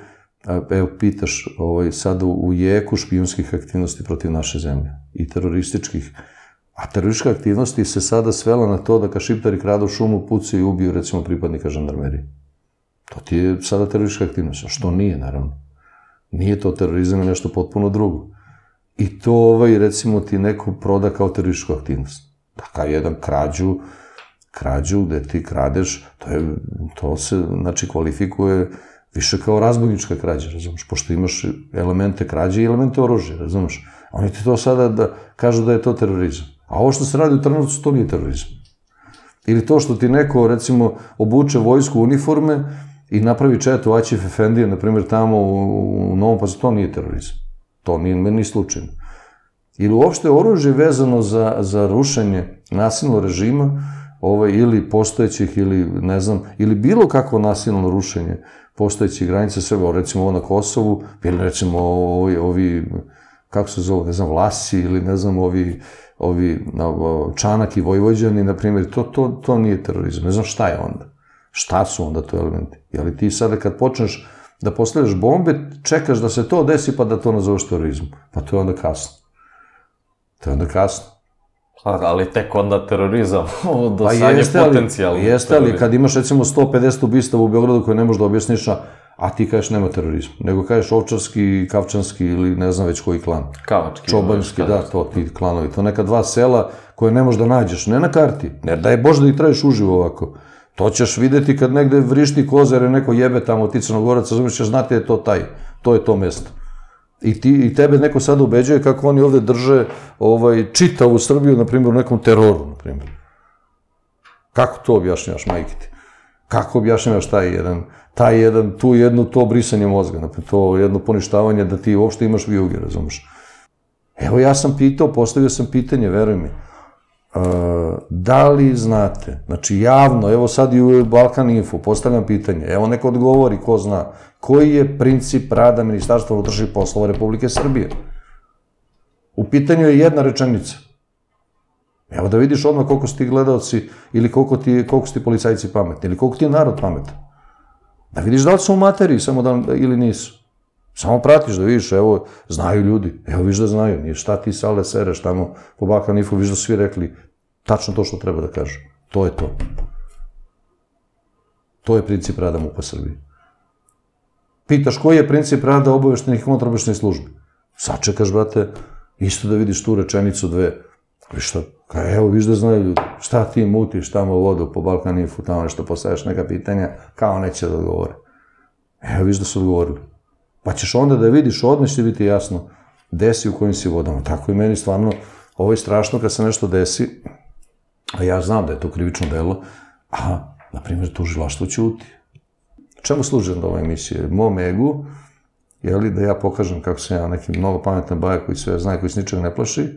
evo, pitaš ovaj, sad u, u jeku špijunskih aktivnosti protiv naše zemlje i terorističkih, a teroristička aktivnosti se sada svela na to da ka šiptari kradu šumu, pucaju i ubiju, recimo, pripadnika žandarmerije. To ti je sada teroristička aktivnost, što nije, naravno. Nije to terorizam, je nešto potpuno drugo. I to, ovaj, recimo, ti neko proda kao terorističku aktivnost. Dakle, jedan krađu, krađu gde ti kradeš, to, je, to se, znači, kvalifikuje više kao razbojnička krađa, razumeš, pošto imaš elemente krađe i elemente oružja, razumeš. Oni ti to sada da kažu da je to terorizam. A ovo što se radi u Trnovcu, to nije terorizam. Ili to što ti neko, recimo, obuče vojsku uniforme i napravi četu Ačif Efendije, na primjer, tamo u, u Novom Pazu, to nije terorizam. To nije meni slučajno. Ili uopšte oružje vezano za, za rušenje nasilnog režima, ovaj, ili postojećih, ili ne znam, ili bilo kakvo nasilno rušenje postojećih granica Srbije, recimo ovo na Kosovu, ili recimo ovi, ovi kako se zove, ne znam, Vlasi, ili ne znam, ovi, ovi Čanak i Vojvođani, na primjer, to, to, to nije terorizam. Ne znam šta je onda. Šta su onda to elementi? Jeli ti sada kad počneš da postavljaš bombe, čekaš da se to desi pa da to nazoveš terorizmom. Pa to je onda kasno. To je onda kasno. A, ali tek onda terorizam, do pa sad je potencijalno. Jeste, ali kad imaš recimo 150 ubistava u Beogradu koje ne možeš da objasniš, a ti kažeš nema terorizma, nego kažeš ovčarski, kavčanski ili ne znam već koji klan. Kavački. Čobanski, da, to ti klanovi. To neka dva sela koje ne možeš da nađeš, ne na karti, ne da je Bože da ih tražiš uživo ovako. To ćeš videti kad negde vrišti kozare, neko jebe tamo ti crnogoraca, razumiješ, ćeš znati je to taj, to je to mesto. I, ti, I tebe neko sada ubeđuje kako oni ovde drže ovaj, čitavu Srbiju, na primjer, u nekom teroru, na primjer. Kako to objašnjavaš, majke ti? Kako objašnjavaš taj jedan, taj jedan, tu jedno to brisanje mozga, na to jedno poništavanje da ti uopšte imaš vijuge, razumeš? Evo ja sam pitao, postavio sam pitanje, veruj mi, da li znate, znači javno, evo sad i u Balkan Info, postavljam pitanje, evo neko odgovori, ko zna, koji je princip rada Ministarstva unutrašnjih poslova Republike Srbije? U pitanju je jedna rečenica. Evo da vidiš odmah koliko su ti gledalci ili koliko, ti, koliko su ti policajci pametni ili koliko ti je narod pametan. Da vidiš da li su u materiji, samo da, ili nisu. Samo pratiš da vidiš, evo, znaju ljudi, evo viš da znaju, nije šta ti sale sereš tamo po Balkanifu, viš da svi rekli tačno to što treba da kažu. To je to. To je princip rada MUPA Srbije. Pitaš koji je princip rada obaveštenih i kontrabeštenih službi? Sačekaš, brate, isto da vidiš tu rečenicu dve. Ali šta, ka, evo, viš da znaju ljudi, šta ti mutiš tamo vodu po Balkan Info, tamo nešto postaveš neka pitanja, kao neće da odgovore. Evo, viš da su odgovorili. Pa ćeš onda da vidiš, odmah će biti jasno, desi u kojim si vodama. Tako i meni stvarno, ovo je strašno kad se nešto desi, a ja znam da je to krivično delo, a, na primjer, tužilaštvo ćuti. Čemu služi onda ova emisija? Mom egu, li, da ja pokažem kako sam ja neki mnogo pametan baja koji sve zna koji se ničega ne plaši,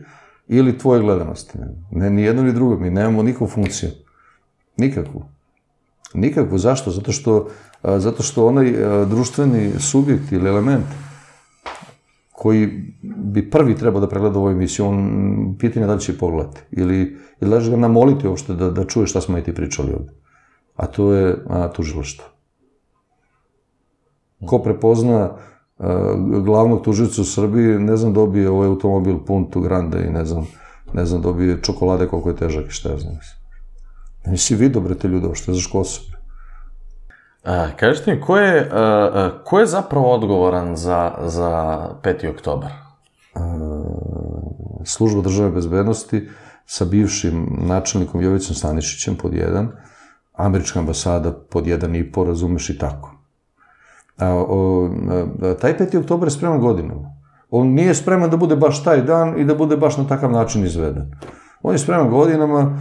ili tvoje gledanosti. Ne, ni jedno ni drugo, mi nemamo nikakvu funkciju. Nikakvu. Nikakvu. Zašto? Zato što, zato što onaj društveni subjekt ili element koji bi prvi trebao da pregleda ovu emisiju, on pitanje da li će pogledati. Ili, ili da ga namoliti uopšte da, da čuje šta smo i ti pričali ovde. A to je a, tužilaštvo. Ko prepozna glavnog tužica u Srbiji, ne znam, dobije ovaj automobil Punto Grande i ne znam, ne znam, dobije čokolade koliko je težak i šta ja znam. Nisi vidio, bre, te ljude, što je za škosu. A, kažete mi, ko je, a, a, ko je zapravo odgovoran za, za 5. oktobar? A, služba države bezbednosti sa bivšim načelnikom Jovicom Stanišićem pod jedan, američka ambasada pod jedan i po, razumeš i tako. A, o, a, taj 5. oktober je spreman godinama. On nije spreman da bude baš taj dan i da bude baš na takav način izveden. On je spreman godinama,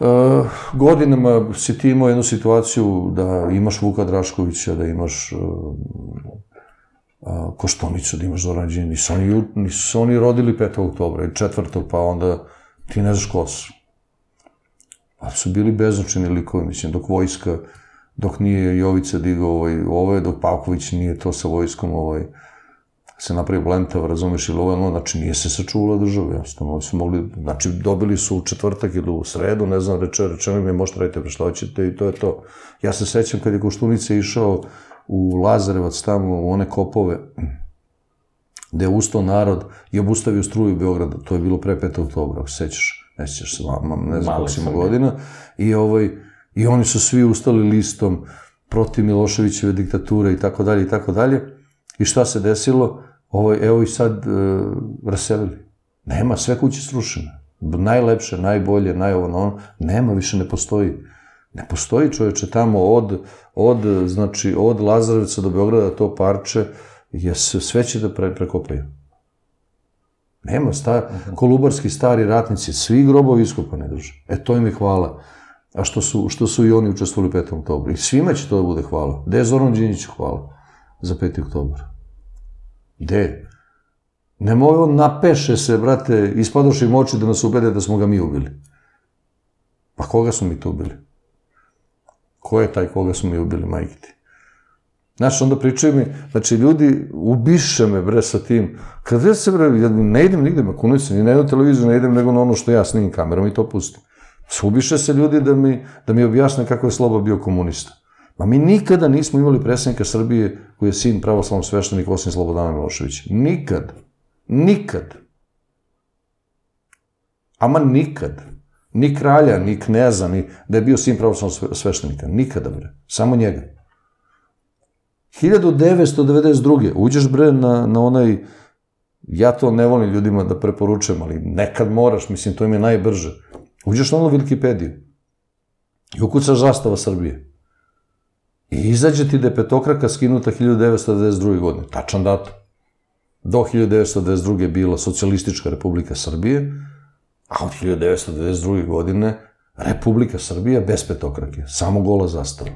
Uh, godinama si ti imao jednu situaciju da imaš Vuka Draškovića, da imaš uh, uh, Koštonicu, da imaš Zoran Đin, nisu oni, nisu oni rodili 5. oktobra i 4. pa onda ti ne znaš ko su. Pa su bili beznačajni likovi, mislim, dok vojska, dok nije Jovica digao ovaj, ovo je, dok Pavković nije to sa vojskom ovaj, se napravi blentav, razumeš, ili ovo znači nije se sačuvala država, jednostavno, su mogli, znači dobili su u četvrtak ili u sredu, ne znam, reče, rečeno mi možete radite pre što hoćete i to je to. Ja se sećam kad je Koštunica išao u Lazarevac tamo, u one kopove, gde je ustao narod i obustavio struju Beograda, to je bilo pre 5. oktobra, ako sećaš, ne sećaš se, ne znam kako si godina, i ovaj, i oni su svi ustali listom protiv Miloševićeve diktature i tako dalje i tako dalje, i šta se desilo? Ovo, evo i sad e, raselili. Nema, sve kuće srušene. Najlepše, najbolje, najovo, ono, nema, više ne postoji. Ne postoji čoveče tamo od, od, znači, od Lazarevca do Beograda to parče, je sve će da pre, prekopaju. Nema, star, -huh. kolubarski stari ratnici, svi grobovi iskopane drže. E, to im je hvala. A što su, što su i oni učestvovali u 5. oktobru. I svima će to da bude hvala. Gde je Zoran Đinjić hvala? Za 5. oktobar. Gde? Nemoj on napeše se, brate, ispadoš im oči da nas ubede da smo ga mi ubili. Pa koga smo mi to ubili? Ko je taj koga smo mi ubili, majke ti? Znaš, onda pričaju mi, znači, ljudi ubiše me, bre, sa tim. Kad ja se, bre, ja ne idem nigde, ma kunice, ni na jednu televiziju ne idem, nego na ono što ja snimim kamerom i to pustim. Ubiše se ljudi da mi, da mi objasne kako je Sloba bio komunista. Ma mi nikada nismo imali predsednika Srbije koji je sin pravoslavnog sveštenika osim Slobodana Miloševića. Nikad. Nikad. Ama nikad. Ni kralja, ni kneza, ni da je bio sin pravoslavnog sveštenika. Nikada, bre. Samo njega. 1992. uđeš, bre, na, na onaj... Ja to ne volim ljudima da preporučujem, ali nekad moraš, mislim, to im je najbrže. Uđeš na onu Wikipediju i ukucaš zastava Srbije. I izađe ti da je petokraka skinuta 1992. godine. Tačan datum. Do 1992. je bila Socialistička republika Srbije, a od 1992. godine Republika Srbija bez petokrake, samo gola zastava.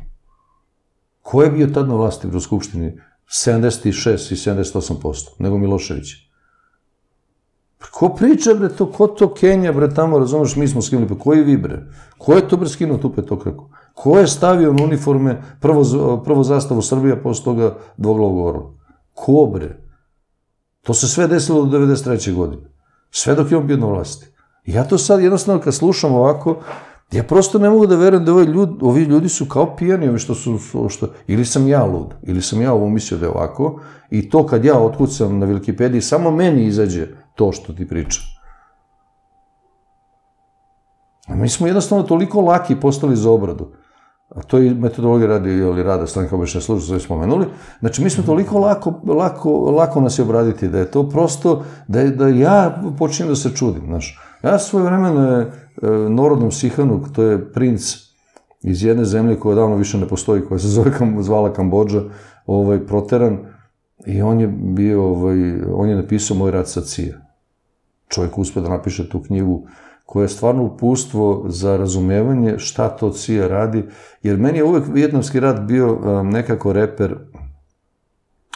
Ko je bio tad na vlasti u Skupštini? 76 i 78%, nego Milošević. Ko priča, bre, to, ko to Kenja, bre, tamo, razumeš, mi smo skinuli, pa koji vi, bre? Ko je to, bre, skinuo tu petokraku? Ko je stavio na uniforme prvo, prvo zastavu Srbija, posle toga dvoglavog orla? Ko bre? To se sve desilo do 93. godine. Sve dok je on bio na vlasti. ja to sad jednostavno kad slušam ovako, Ja prosto ne mogu da verujem da ovi ljudi, ovi ljudi su kao pijani, ovi što su, što, ili sam ja lud, ili sam ja ovo mislio da je ovako, i to kad ja otkucam na Wikipediji, samo meni izađe to što ti pričam. A mi smo jednostavno toliko laki postali za obradu. To je metodologija radi ili rada stranka obične službe, što spomenuli. Znači, mi smo toliko lako, lako, lako nas je obraditi, da je to prosto, da, je, da ja počinjem da se čudim, znaš. Ja svoje vremeno je e, Norodom Sihanuk, to je princ iz jedne zemlje koja davno više ne postoji, koja se zove, zvala Kambođa, ovaj, proteran, i on je bio, ovaj, on je napisao Moj rad sa cija. Čovjek uspe da napiše tu knjigu, koje je stvarno upustvo za razumevanje šta to CIA radi, jer meni je uvek vjetnamski rat bio um, nekako reper,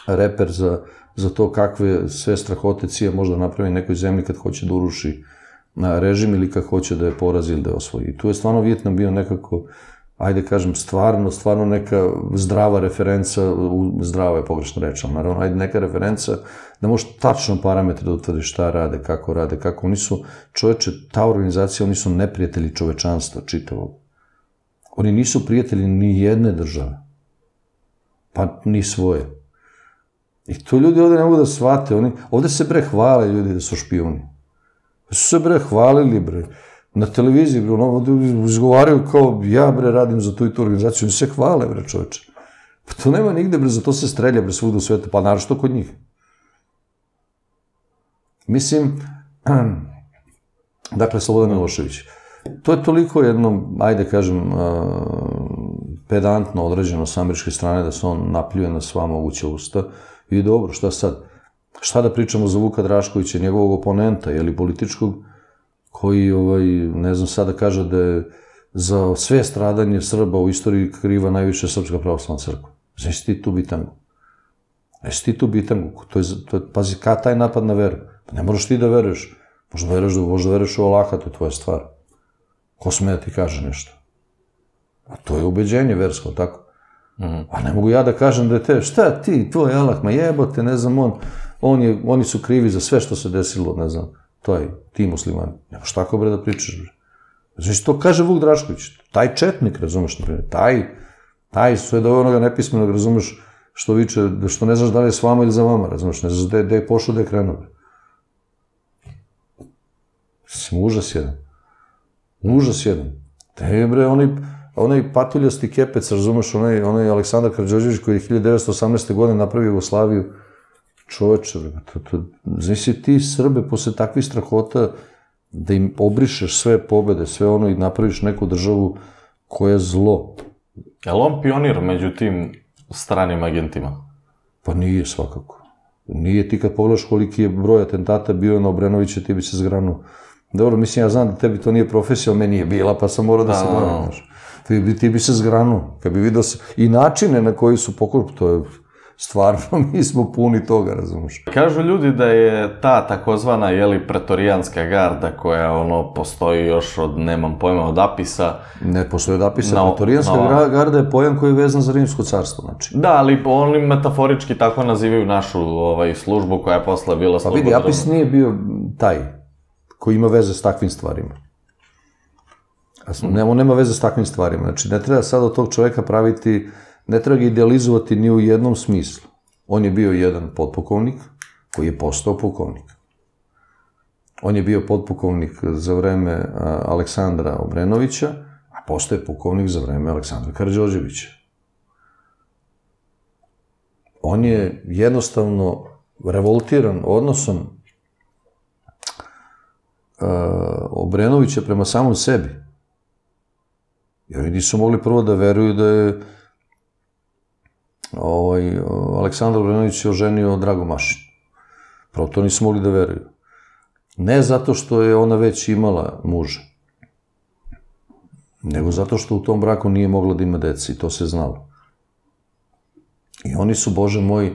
reper za, za to kakve sve strahote CIA možda napravi nekoj zemlji kad hoće da uruši na režim ili kad hoće da je porazi ili da je osvoji. I tu je stvarno Vjetnam bio nekako ajde kažem, stvarno, stvarno neka zdrava referenca, zdrava je pogrešna reč, ali naravno, ajde neka referenca da možeš tačno parametre da utvrdiš šta rade, kako rade, kako oni su, čoveče, ta organizacija, oni su neprijatelji čovečanstva čitavog. Oni nisu prijatelji ni jedne države, pa ni svoje. I to ljudi ovde ne mogu da shvate, oni, ovde se bre hvale ljudi da su špijuni. Su se bre hvalili bre na televiziji, bre, ono, izgovaraju kao, ja, bre, radim za tu i tu organizaciju, oni se hvale, bre, čoveče. Pa to nema nigde, bre, za to se strelja, bre, svugde u svetu, pa naravno što kod njih. Mislim, dakle, Slobodan Milošević, to je toliko jedno, ajde kažem, pedantno određeno s američke strane da se on napljuje na sva moguća usta i dobro, šta sad? Šta da pričamo za Vuka Draškovića, njegovog oponenta, li političkog, koji, ovaj, ne znam sada kaže da je za sve stradanje Srba u istoriji kriva najviše Srpska pravoslavna crkva. Znaš ti tu bitangu? Znaš ti tu bitangu? To je, to je, pazi, ka taj napad na veru? Pa ne moraš ti da veruješ. Možda veruješ da, možda veruješ u Allaha, to je tvoja stvar. Ko sme da ti kaže nešto? A to je ubeđenje versko, tako? Mm. A ne mogu ja da kažem da je te, šta ti, tvoj Allah, ma jebote, ne znam, on, on je, oni su krivi za sve što se desilo, ne znam to je, ti muslimani. Nemaš tako bre da pričaš. Bre. Znači, to kaže Vuk Drašković. Taj četnik, razumeš, na primjer, taj, taj sve do onoga nepismenog, razumeš, što viče, što ne znaš da li je s vama ili za vama, razumeš, ne znaš gde, je pošao, gde je krenuo. Mislim, užas jedan. Užas jedan. Te, bre, onaj, onaj patuljasti kepec, razumeš, onaj, onaj Aleksandar Karđođević koji je 1918. godine napravio Jugoslaviju, čoveče, to, to, znači ti Srbe posle takvih strahota da im obrišeš sve pobede, sve ono i napraviš neku državu koja je zlo. Je li on pionir među tim stranim agentima? Pa nije svakako. Nije ti kad pogledaš koliki je broj atentata bio na Obrenovića, ti bi se zgranuo. Dobro, mislim, ja znam da tebi to nije profesija, ali meni je bila, pa sam morao da, da se bavim, znaš. Ti bi, ti bi se zgranuo, kad bi vidio se... I načine na koji su pokup, to je stvarno mi smo puni toga, razumiješ. Kažu ljudi da je ta takozvana, jeli, pretorijanska garda koja, ono, postoji još od, nemam pojma, od Apisa. Ne postoji od Apisa, no, pretorijanska no. garda je pojam koji je vezan za rimsko carstvo, znači. Da, ali oni metaforički tako nazivaju našu ovaj, službu koja je posle bila služba. Pa vidi, Apis nije bio taj koji ima veze s takvim stvarima. Ne, on nema veze s takvim stvarima. Znači, ne treba sad od tog čoveka praviti ne treba ga idealizovati ni u jednom smislu. On je bio jedan podpukovnik koji je postao pukovnik. On je bio podpukovnik za vreme Aleksandra Obrenovića, a postaje pukovnik za vreme Aleksandra Karadžođevića. On je jednostavno revoltiran odnosom Obrenovića prema samom sebi. Jer oni nisu mogli prvo da veruju da je ovaj, Aleksandar Obrenović je oženio Drago Mašin. Pravo to nisu mogli da veruju. Ne zato što je ona već imala muža, nego zato što u tom braku nije mogla da ima deci i to se znalo. I oni su, Bože moj,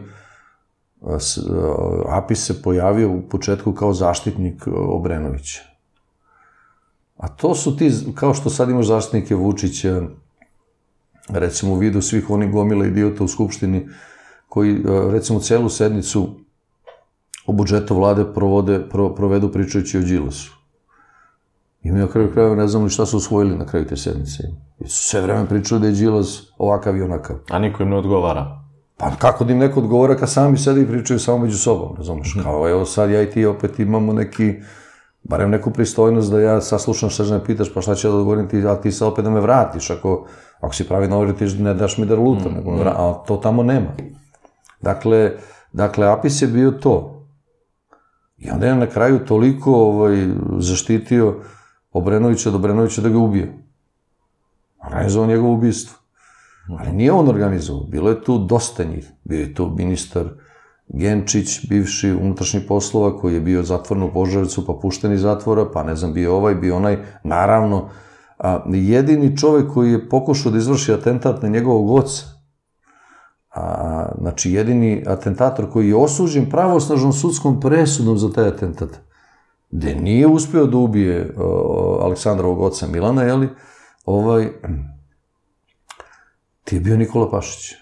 Apis se pojavio u početku kao zaštitnik Obrenovića. A to su ti, kao što sad imaš zaštitnike Vučića, recimo u vidu svih onih gomila idiota u Skupštini, koji, e, recimo, celu sednicu o budžetu vlade provode, pro, provedu pričajući o Đilasu. I mi na kraju krajeva ne znamo ni šta su usvojili na kraju te sednice. I su sve vreme pričali da je Đilas ovakav i onakav. A niko im ne odgovara. Pa kako da im neko odgovara kad sami sede i pričaju samo među sobom, razumeš? Mm -hmm. Kao evo sad ja i ti opet imamo neki, barem neku pristojnost da ja saslušam šta me pitaš, pa šta će da odgovorim ti, a ti sad opet da me vratiš, ako, ako si pravi novi ti ne daš mi da lutam, mm nego vrati, a to tamo nema. Dakle, dakle, Apis je bio to. I onda je na kraju toliko ovaj, zaštitio Obrenovića od Obrenovića da ga ubije. Organizovao njegovo ubistvo. Ali nije on organizovao, bilo je tu dosta njih. Bio je tu ministar Genčić, bivši unutrašnji poslova, koji je bio zatvorno u Požarevcu, pa pušten iz zatvora, pa ne znam, bio ovaj, bio onaj. Naravno, a, jedini čovek koji je pokušao da izvrši atentat na njegovog oca, a, znači jedini atentator koji je osuđen pravosnažnom sudskom presudom za taj atentat, gde nije uspeo da ubije Aleksandrovog oca Milana, jeli, ovaj, ti je bio Nikola Pašić.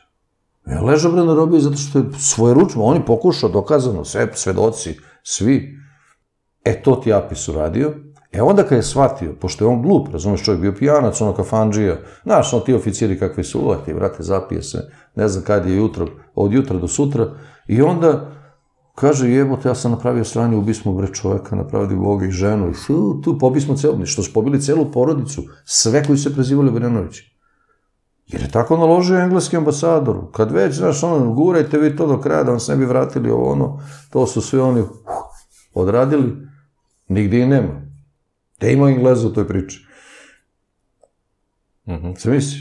Ja ležao bre na robiji zato što je svoje ručno, on je pokušao, dokazano, sve, svedoci, svi. E, to ti Apis uradio. E onda kad je shvatio, pošto je on glup, razumeš, čovjek bio pijanac, ono kafanđija, znaš, ono ti oficiri kakvi su uvati, vrate, zapije se, ne znam kad je jutro, od jutra do sutra, i onda kaže, jebote, ja sam napravio sranje, ubismo bre čoveka, napravili Boga i ženu, i fu, tu pobismo celu, što su pobili celu porodicu, sve koji se prezivali Brenovići. Jer je tako naložio engleski ambasador. Kad već, znaš, ono, gurajte vi to do kraja da vam se ne bi vratili ovo ono, to su svi oni odradili, nigde i nema. Te ima Engleza u toj priči. Mm -hmm. Se misli?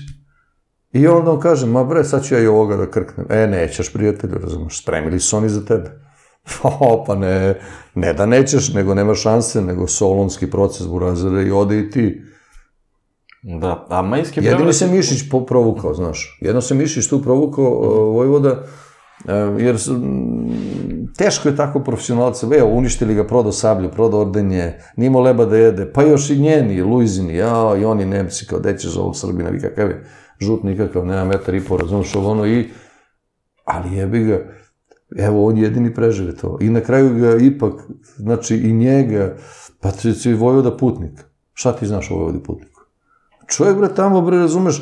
I onda on kaže, ma bre, sad ću ja i ovoga da krknem. E, nećeš, prijatelju, razumeš, spremili su oni za tebe. O, pa ne, ne da nećeš, nego nema šanse, nego solonski proces burazara i ode i ti. Da, a majski Jedino Beograd... se Mišić provukao, znaš. Jedno se Mišić tu provukao, uh, Vojvoda, jer teško je tako profesionalca, evo, uništili ga, prodao sablju, prodao ordenje, nimo leba da jede, pa još i njeni, Luizini, ja, i oni Nemci, kao deće za ovog Srbina, vi kakav je, žut nikakav, nema metar i po, razumiješ, ovo ono, i, ali jebi ga, evo, on jedini prežive to. I na kraju ga ipak, znači, i njega, pa ti Vojvoda putnik. Šta ti znaš o Vojvodi putnik? Čovjek, bre, tamo, bre, razumeš,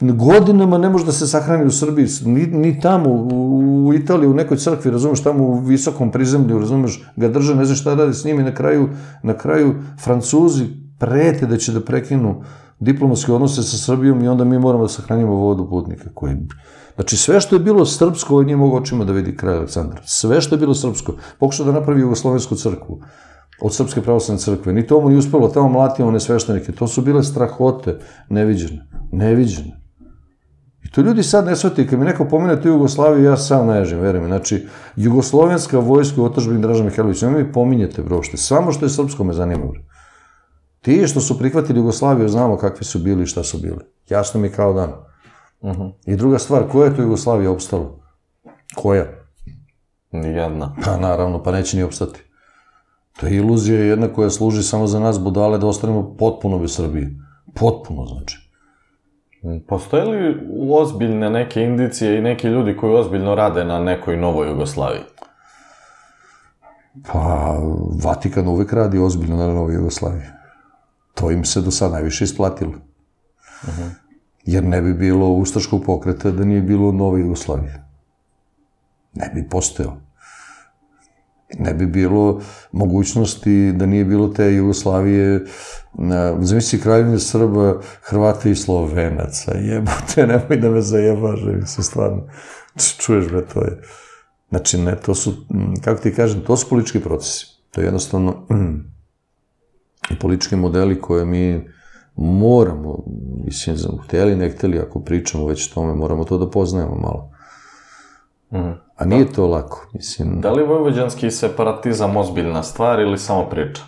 godinama ne može da se sahrani u Srbiji, ni, ni tamo, u, u Italiji, u nekoj crkvi, razumeš, tamo u visokom prizemlju, razumeš, ga drže, ne zna šta radi s njimi, na kraju, na kraju Francuzi prete da će da prekinu diplomatske odnose sa Srbijom i onda mi moramo da sahranimo vodu putnika koji... Znači, sve što je bilo srpsko, ovaj nije mogo očima da vidi kraj Aleksandra. Sve što je bilo srpsko. Pokušao da napravi Jugoslovensku crkvu od Srpske pravoslavne crkve. Ni to mu nije uspelo, tamo mlatio one sveštenike. To su bile strahote neviđene. Neviđene. To ljudi sad ne shvati, kad mi neko pomene tu Jugoslaviju, ja sam naježim, verujem. Znači, jugoslovenska vojska u otažbini Draža Mihajlović, nema mi pominjete, bro, što samo što je srpsko me zanima, bro. Ti što su prihvatili Jugoslaviju, znamo kakvi su bili i šta su bili. Jasno mi kao dan. Uh -huh. I druga stvar, koja je to Jugoslavija opstala? Koja? Nijedna. Pa naravno, pa neće ni opstati. To je iluzija jedna koja služi samo za nas budale da ostanemo potpuno bez Srbije. Potpuno, znači. Postoje li ozbiljne neke indicije i neki ljudi koji ozbiljno rade na nekoj novoj Jugoslaviji? Pa, Vatikan uvek radi ozbiljno na novoj Jugoslaviji. To im se do sad najviše isplatilo. Uh -huh. Jer ne bi bilo ustaškog pokreta da nije bilo nove Jugoslavije. Ne bi postojao ne bi bilo mogućnosti da nije bilo te Jugoslavije, zamisli kraljevine Srba, Hrvata i Slovenaca, jebote, nemoj da me zajebaš, se stvarno, čuješ bre, to je, znači ne, to su, kako ti kažem, to su politički procesi, to je jednostavno politički modeli koje mi moramo, mislim, hteli, ne hteli, ako pričamo već o tome, moramo to da poznajemo malo. Mm. A nije da. to lako, mislim. Da li vojvođanski separatizam ozbiljna stvar ili samo priča?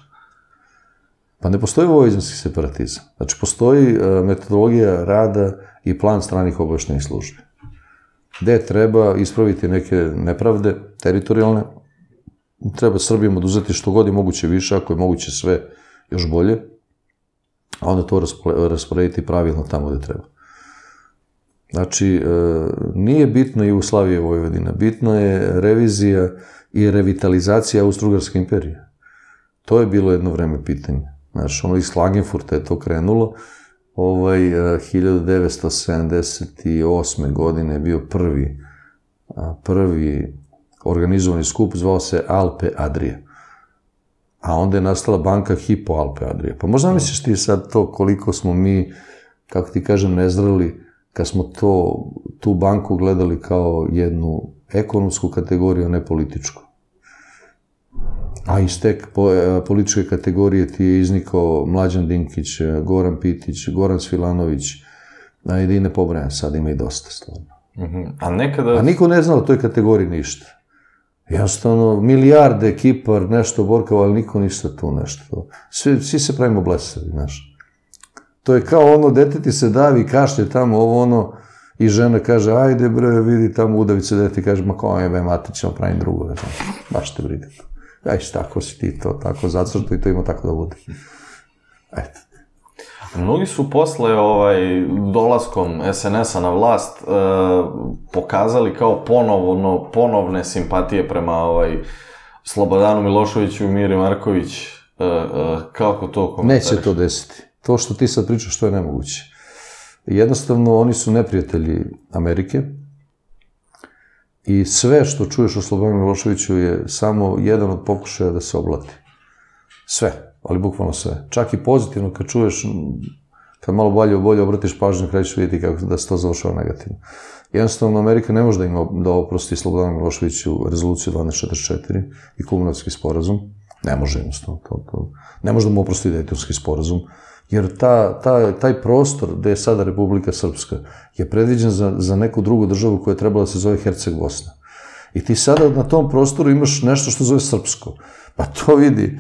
Pa ne postoji vojvođanski separatizam. Znači, postoji uh, metodologija rada i plan stranih obaveštenih službi. Gde treba ispraviti neke nepravde teritorijalne, treba Srbijom oduzeti što god je moguće više, ako je moguće sve još bolje, a onda to rasporediti pravilno tamo gde treba. Znači, e, nije bitno Jugoslavije Vojvodina, bitno je revizija i revitalizacija Austro-Ugarske imperije. To je bilo jedno vreme pitanje. Znaš, ono iz Klagenfurta je to krenulo. Ovaj, 1978. godine je bio prvi, prvi organizovani skup, zvao se Alpe Adria. A onda je nastala banka Hipo Alpe Adria. Pa možda misliš ti sad to koliko smo mi, kako ti kažem, nezrali, kad smo to, tu banku gledali kao jednu ekonomsku kategoriju, a ne političku. A iz te političke kategorije ti je iznikao Mlađan Dinkić, Goran Pitić, Goran Svilanović, a i da i ne pobrajam, sad ima i dosta stvarno. Mm -hmm. A nekada... A niko ne zna o toj kategoriji ništa. Jednostavno, milijarde, Kipar, nešto borkava, ali niko ništa tu nešto. Svi, svi se pravimo blesavi, znaš. To je kao ono, dete ti se davi, kašlje tamo, ovo ono, i žena kaže, ajde bre, vidi tamo udavice, dete kaže, ma kao je, be, ćemo pravim drugo, ne znam, baš te briga. Ajde, tako si ti to, tako zacrto i to ima tako da bude. Eto. Mnogi su posle ovaj, dolaskom SNS-a na vlast e, pokazali kao ponovno, ponovne simpatije prema ovaj, Slobodanu Miloševiću i Miri Marković. E, e, kako to komentariš? Neće to desiti. To što ti sad pričaš, to je nemoguće. Jednostavno, oni su neprijatelji Amerike i sve što čuješ o Slobodanu Miloševiću je samo jedan od pokušaja da se oblati. Sve ali bukvalno sve. Čak i pozitivno kad čuješ, kad malo bolje, bolje obratiš pažnju, krećeš vidjeti kako da se to završava negativno. Jednostavno, Amerika ne može da ima da oprosti Slobodanu Miloševiću rezoluciju 1244 i Kumunovski sporazum. Ne može jednostavno. To, to, ne može da mu oprosti Dejtonski sporazum. Jer ta, ta, taj prostor gde je sada Republika Srpska je predviđen za, za neku drugu državu koja je trebala da se zove Herceg Bosna. I ti sada na tom prostoru imaš nešto što zove Srpsko. Pa to vidi,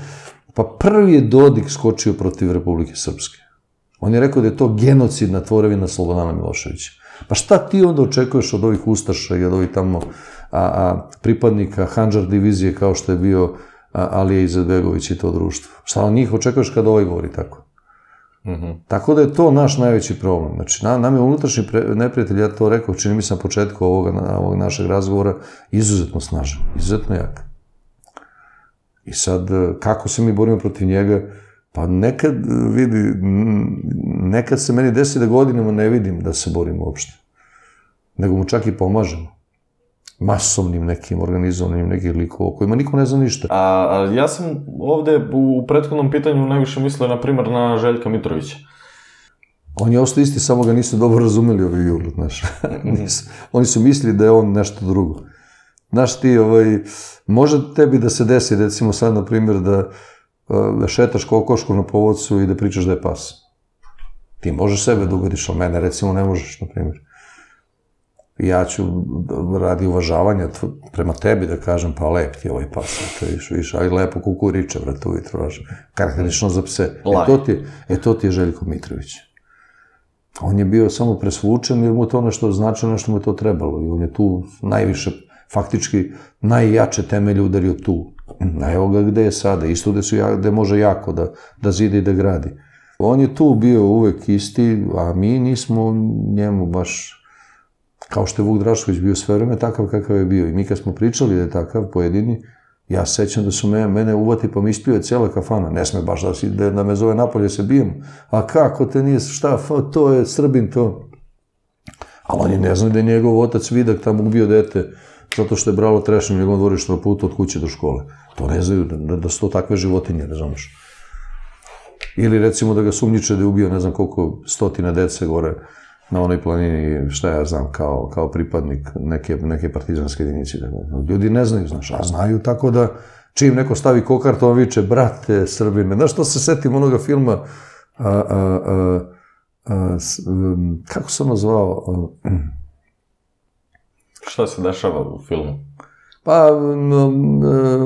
Pa prvi je Dodik skočio protiv Republike Srpske. On je rekao da je to genocidna tvorevina Slobodana Miloševića. Pa šta ti onda očekuješ od ovih Ustaša i od ovih tamo a, a, pripadnika Hanđar divizije kao što je bio a, Alija Izetbegović i to društvo? Šta od njih očekuješ kada ovaj govori tako? Mm -hmm. Tako da je to naš najveći problem. Znači, na, nam je unutrašnji neprijatelj, ja to rekao, čini mi se na početku ovoga, na, ovog našeg razgovora, izuzetno snažan, izuzetno jak. I sad, e, kako se mi borimo protiv njega? Pa nekad, e, vidi, nekad se meni desi da godinama ne vidim da se borimo uopšte. Nego mu čak i pomažemo masovnim nekim organizovanim nekih likova o kojima niko ne zna ništa. A, a ja sam ovde u prethodnom pitanju najviše mislio, na primer, na Željka Mitrovića. On je ostao isti, samo ga nisu dobro razumeli ovi julu, znaš. Oni su mislili da je on nešto drugo. Znaš ti, ovaj, može tebi da se desi, recimo sad, na primjer, da, da šetaš kokošku na povodcu i da pričaš da je pas. Ti možeš sebe da ugodiš, ali mene recimo ne možeš, na primjer. Ja ću radi uvažavanja prema tebi da kažem, pa lep ti je ovaj pas, to viš, viš, aj lepo kukuriče, brate, ujutro, vaš, karakterično za pse. E to, ti, e to ti je Željko Mitrović. On je bio samo presvučen jer mu to nešto značilo, nešto mu je to trebalo i on je tu najviše faktički najjače temelje udario tu. A evo ga gde je sada, isto gde, su, gde može jako da, da zide i da gradi. On je tu bio uvek isti, a mi nismo njemu baš kao što je Vuk Drašković bio sve vreme takav kakav je bio. I mi kad smo pričali da je takav pojedini, ja sećam da su me, mene uvati pa mi ispio cijela kafana. Ne sme baš da, si, da, da me zove napolje se bijem. A kako te nije, šta, to je Srbin to. Ali oni ne znaju da je njegov otac Vidak tamo ubio dete zato što je bralo trešno njegovom dvorištu na putu od kuće do škole. To ne znaju, da, da su to takve životinje, ne znaš. Ili recimo da ga sumnjiče da je ubio ne znam koliko stotina dece gore na onoj planini, šta ja znam, kao, kao pripadnik neke, neke partizanske jedinice. Ljudi ne znaju, znaš, a znaju tako da čim neko stavi kokart, on viče, brate, Srbine. Znaš, to se setim onoga filma, a, a, a, a, s, um, kako se ono zvao, a, Šta se dešava u filmu? Pa,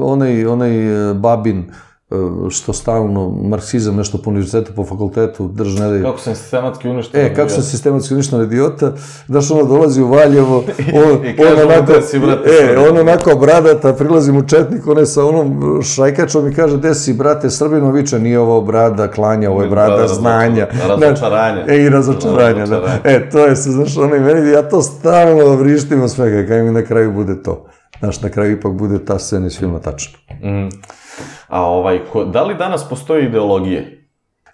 onaj, onaj Babin, što stalno marksizam nešto po univerzitetu, po fakultetu drži nedelje. Kako sam sistematski uništen E, kako sam sistematski uništen idiota, znaš, ono dolazi u Valjevo, on, I on onako, si, brate, e, on onako bradata, prilazi mu četnik, on je sa onom šajkačom i kaže, gde si, brate, Srbino viče, nije ovo brada klanja, ovo je brada, brada znanja. Razočaranja. E, i razočaranja, da. E, to je se, znaš, ono i meni, ja to stalno vrištim od svega, kaj mi na kraju bude to. Znaš, na kraju ipak bude ta scena iz filma tačna. Mm. A ovaj, ko, da li danas postoji ideologije?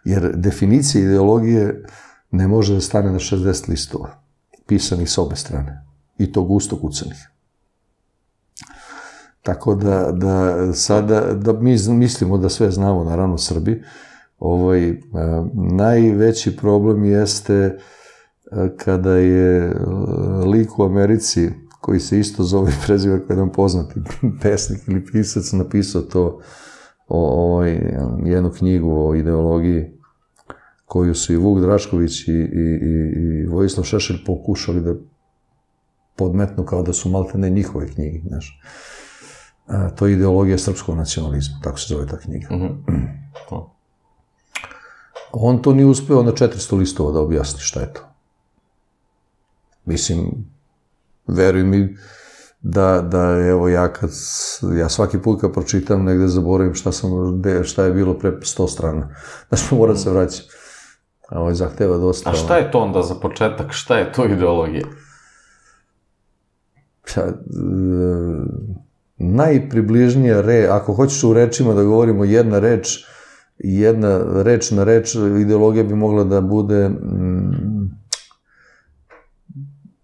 Jer definicija ideologije ne može da stane na 60 listova, pisanih s obe strane, i to gusto kucanih. Tako da, da sada, da mi mislimo da sve znamo, naravno Srbi, ovaj, najveći problem jeste kada je lik u Americi, koji se isto zove preziva kao jedan poznati pesnik ili pisac, napisao to o, ovaj, jednu knjigu o ideologiji koju su i Vuk Drašković i, i, i, i Vojislav Šešelj pokušali da podmetnu kao da su malte ne njihove knjige, znaš. A, to je ideologija srpskog nacionalizma, tako se zove ta knjiga. Mm -hmm. On to nije uspeo na 400 listova da objasni šta je to. Mislim, veruj mi da, da evo ja kad, ja svaki put kad pročitam negde zaboravim šta sam, šta je bilo pre 100 strana. Znači, moram se vraćati. A ovo ovaj zahteva dosta... A šta je to onda za početak? Šta je to ideologija? Ja, e, najpribližnija re, ako hoćeš u rečima da govorimo jedna reč, jedna reč na reč, ideologija bi mogla da bude mm,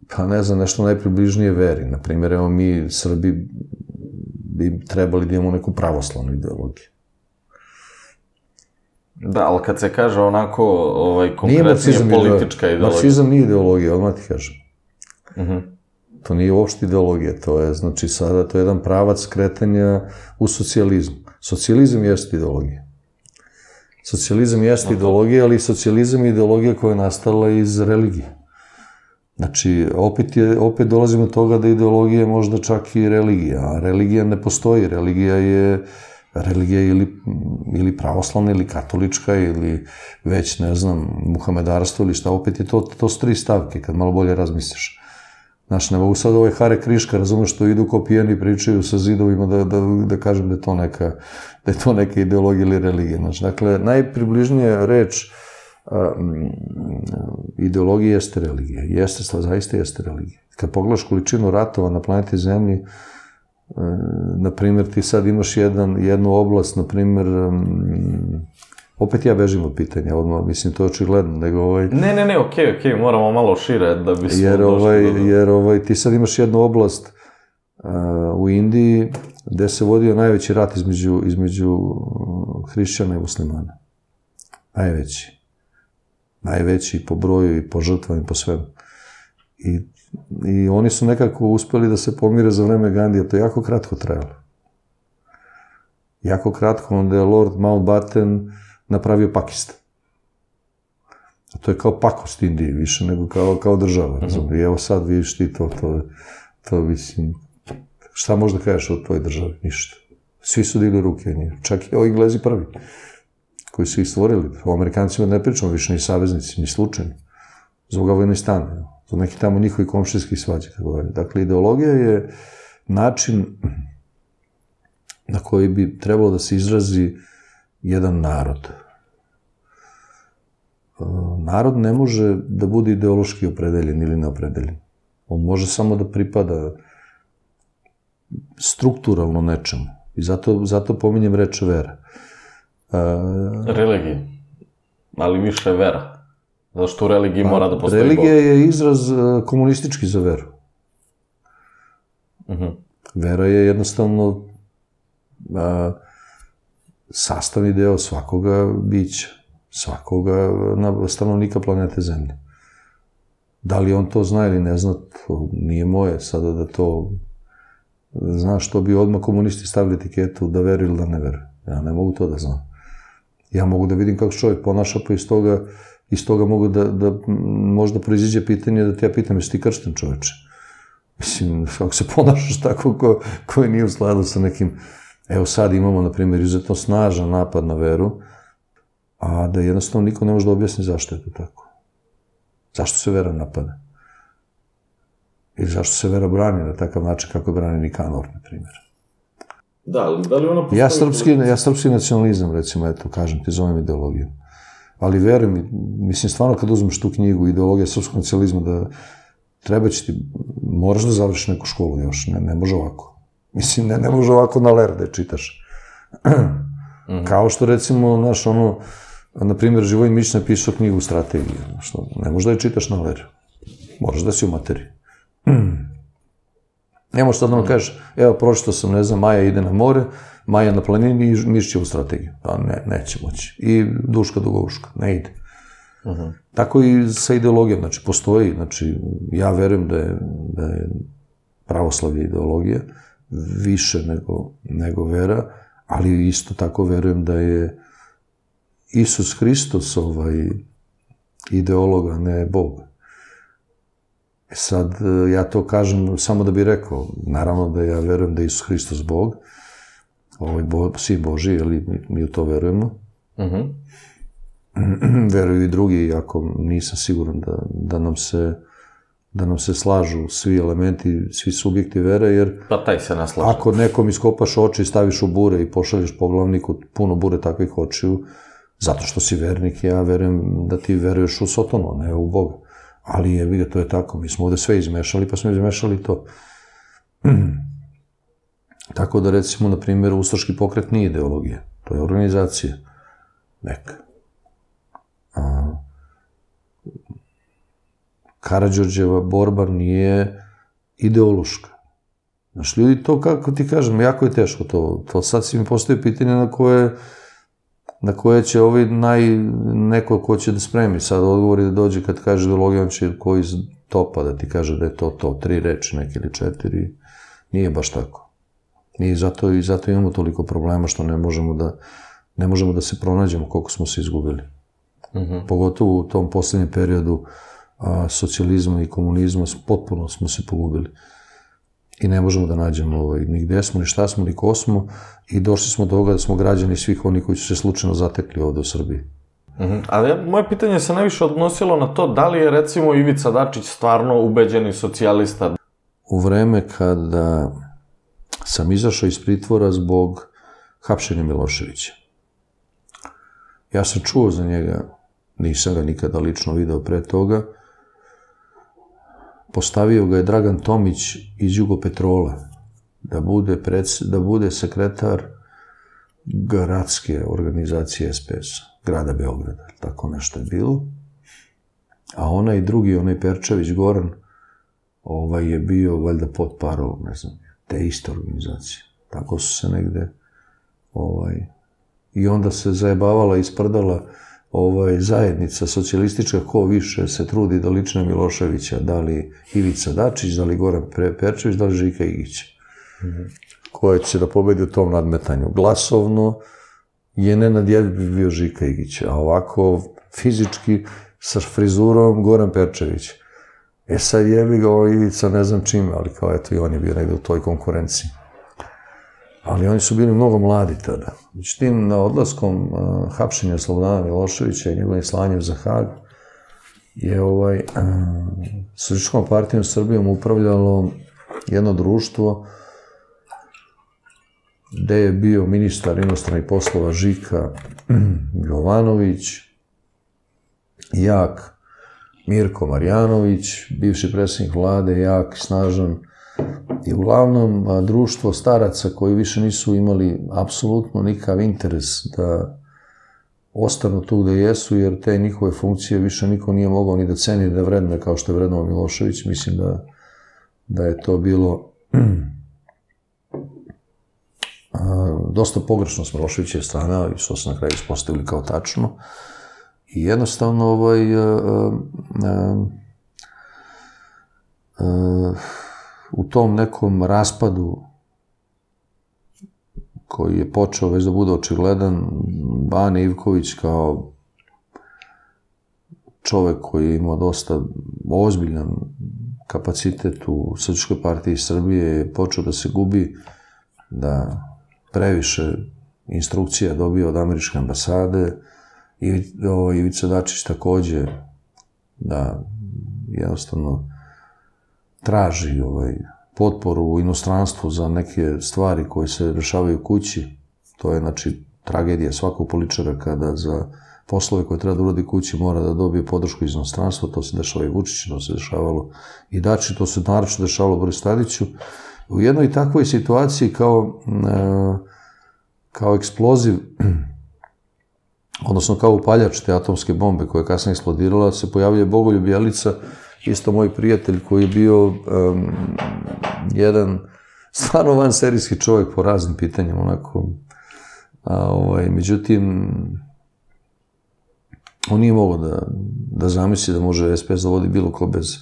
pa ne znam, nešto najpribližnije veri. Naprimjer, evo mi, Srbi, bi trebali da imamo neku pravoslavnu ideologiju. Da, ali kad se kaže onako ovaj, konkretnije politička ideologija... Marksizam nije ideologija, odmah ti kažem. Uh mhm. -huh. To nije uopšte ideologija, to je, znači, sada to je jedan pravac kretanja u socijalizmu. Socijalizam jeste ideologija. Socijalizam jeste no, ideologija, ali socijalizam je ideologija koja je nastala iz religije. Znači, opet, je, opet dolazimo do toga da ideologija je možda čak i religija, a religija ne postoji. Religija je religija ili, ili pravoslavna ili katolička ili već, ne znam, muhamedarstvo ili šta, opet je to, to su tri stavke, kad malo bolje razmisliš. Znaš, ne mogu sad ovaj Hare Kriška, razumeš, što idu ko pijeni pričaju sa zidovima da, da, da kažem da je to neka, da je to neka ideologija ili religija. Znači, dakle, najpribližnija reč ideologija jeste religija. Jeste, zaista jeste religija. Kad pogledaš količinu ratova na planeti Zemlji, e, na primjer, ti sad imaš jedan, jednu oblast, na primjer, opet ja bežim od pitanja, odmah, mislim, to je očigledno, nego ovaj... Ne, ne, ne, okej, okay, okej, okay, moramo malo šire da bismo jer, ovaj, do... Jer ovaj, ti sad imaš jednu oblast uh, u Indiji gde se vodio najveći rat između, između hrišćana i muslimana. Najveći najveći po broju i po žrtvama i po svemu. I, I oni su nekako uspeli da se pomire za vreme Gandija, to je jako kratko trajalo. Jako kratko, onda je Lord Mountbatten napravio Pakistan. A to je kao pakost Indiji, više nego kao, kao država, razumije. Mm -hmm. I evo sad vidiš ti to, to, to mislim, šta možda kažeš o toj državi? Ništa. Svi su dili ruke njih, čak i ovi Englezi prvi koji su ih stvorili. O Amerikancima ne pričamo više ni saveznici, ni slučajni. Zbog Afganistana, zbog nekih tamo njihovi komšijskih svađa, tako dalje. Dakle, ideologija je način na koji bi trebalo da se izrazi jedan narod. E, narod ne može da bude ideološki opredeljen ili neopredeljen. On može samo da pripada strukturalno nečemu. I zato, zato pominjem reč vera. Religije. Ali više vera. Zato što u religiji pa, mora da postoji Religija Bog. je izraz uh, komunistički za veru. Uh mhm. -huh. Vera je jednostavno uh, sastavni deo svakoga bića, svakoga na, stanovnika planete Zemlje. Da li on to zna ili ne zna, to nije moje sada da to... Znaš, to bi odmah komunisti stavili etiketu da veru ili da ne veru. Ja ne mogu to da znam. Ja mogu da vidim kako čovjek ponaša, pa iz toga, iz toga mogu da, da možda proiziđe pitanje da te ja pitam, jesi ti kršten čoveče? Mislim, kako se ponašaš tako ko, koji nije u skladu sa nekim... Evo sad imamo, na primjer, izuzetno snažan napad na veru, a da jednostavno niko ne može da objasni zašto je to tako. Zašto se vera napada? Ili zašto se vera brani na takav način kako brani Nikanor, na primjer. Da, ali da li ona postoji... Ja srpski, ja srpski nacionalizam, recimo, eto, kažem ti, zovem ideologiju. Ali verujem mi, mislim, stvarno kad uzmeš tu knjigu, ideologija srpskog nacionalizma, da treba će ti, moraš da završiš neku školu još, ne, ne može ovako. Mislim, ne, ne može ovako na ler da čitaš. mm -hmm. Kao što, recimo, naš, ono, na primjer, Živojin Mić napisao knjigu strategije, što ne možeš da je čitaš na leru. Moraš da si u materiji. Ne možeš sad da nam kažeš, evo, pročito sam, ne znam, Maja ide na more, Maja na planini i Miš će u strategiju. Pa ne, neće moći. I Duška Dugovuška, ne ide. Uh -huh. Tako i sa ideologijom, znači, postoji, znači, ja verujem da je, da je pravoslavlje ideologija, više nego, nego vera, ali isto tako verujem da je Isus Hristos ovaj ideologa, ne Bog. E sad, ja to kažem samo da bi rekao, naravno da ja verujem da je Isus Hristos Bog, ovaj bo, sin Boži, ali mi, mi u to verujemo. Uh -huh. Veruju i drugi, iako nisam siguran da, da nam se da nam se slažu svi elementi, svi subjekti vere, jer pa taj se naslaže. ako nekom iskopaš oči, staviš u bure i pošalješ poglavniku puno bure takvih očiju, zato što si vernik, ja verujem da ti veruješ u Sotonu, ne u Boga. Ali je, vidi, to je tako, mi smo ovde sve izmešali, pa smo izmešali to. tako da, recimo, na primjer, Ustaški pokret nije ideologija, to je organizacija. Neka. A, Karadžorđeva borba nije ideološka. Znaš, ljudi, to, kako ti kažem, jako je teško to. To sad si mi postoje pitanje na koje, na koje će ovaj naj, neko ko će da spremi sad odgovori da dođe kad kaže ideologija, on će koji iz topa da ti kaže da je to to, tri reči neke ili četiri. Nije baš tako. I zato, i zato imamo toliko problema što ne možemo da, ne možemo da se pronađemo koliko smo se izgubili. Mm -hmm. Pogotovo u tom poslednjem periodu a, socijalizma i komunizma, potpuno smo se pogubili. I ne možemo da nađemo ovaj, ni gde smo, ni šta smo, ni ko smo. I došli smo do toga da smo građani svih oni koji su se slučajno zatekli ovde u Srbiji. Mm -hmm. Ali moje pitanje se najviše odnosilo na to da li je recimo Ivica Dačić stvarno ubeđeni socijalista? U vreme kada sam izašao iz pritvora zbog hapšenja Miloševića. Ja sam čuo za njega, nisam ga nikada lično video pre toga, postavio ga je Dragan Tomić iz Jugopetrola da bude, pred, da bude sekretar gradske organizacije SPS, grada Beograda, tako nešto je bilo. A onaj drugi, onaj Perčević Goran, ovaj je bio valjda pod parolom, ne znam, te iste organizacije. Tako su se negde, ovaj, i onda se zajebavala i sprdala ovaj, zajednica socijalistička ko više se trudi da lične Miloševića, da li Ivica Dačić, da li Goran Perčević, da li Žika Igić. Mm -hmm. Ko će da pobedi u tom nadmetanju. Glasovno je Nenad Jedbi bio Žika Igić, a ovako fizički sa frizurom Goran Perčević. E sad jebi ga ovo Ivica ne znam čime, ali kao eto i on je bio negde u toj konkurenciji ali oni su bili mnogo mladi tada. Međutim, na odlaskom uh, hapšenja Slobodana Miloševića i njegovim slanjem za Hag, je ovaj, uh, Socijalističkom partijom Srbijom upravljalo jedno društvo gde je bio ministar inostranih poslova Žika Jovanović, jak Mirko Marjanović, bivši predsjednik vlade, jak, snažan I uglavnom društvo staraca koji više nisu imali apsolutno nikav interes da ostanu tu gde jesu, jer te njihove funkcije više niko nije mogao ni da ceni da vredne kao što je vrednao Milošević. Mislim da, da je to bilo dosta pogrešno s Miloševićev strane, ali što se na kraju ispostavili kao tačno. I jednostavno ovaj, u tom nekom raspadu koji je počeo već da bude očigledan, Bane Ivković kao čovek koji je imao dosta ozbiljan kapacitet u Srpskoj partiji Srbije je počeo da se gubi, da previše instrukcija dobio od američke ambasade, i Ivica Dačić takođe da jednostavno traži ovaj, potporu u inostranstvu za neke stvari koje se dešavaju kući. To je, znači, tragedija svakog političara kada za poslove koje treba da uradi kući mora da dobije podršku iz inostranstva, to se dešava i Vučiću, to se dešavalo i Dači, to se naravno dešavalo Boris Tadiću. U jednoj takvoj situaciji kao, e, kao eksploziv odnosno kao upaljač te atomske bombe koja je kasnije eksplodirala, se pojavljuje Bogoljub Jelica, isto moj prijatelj koji je bio um, jedan stvarno van serijski čovjek po raznim pitanjima, onako, a, ovaj, međutim, on nije mogao da, da zamisli da može SPS da vodi bilo ko bez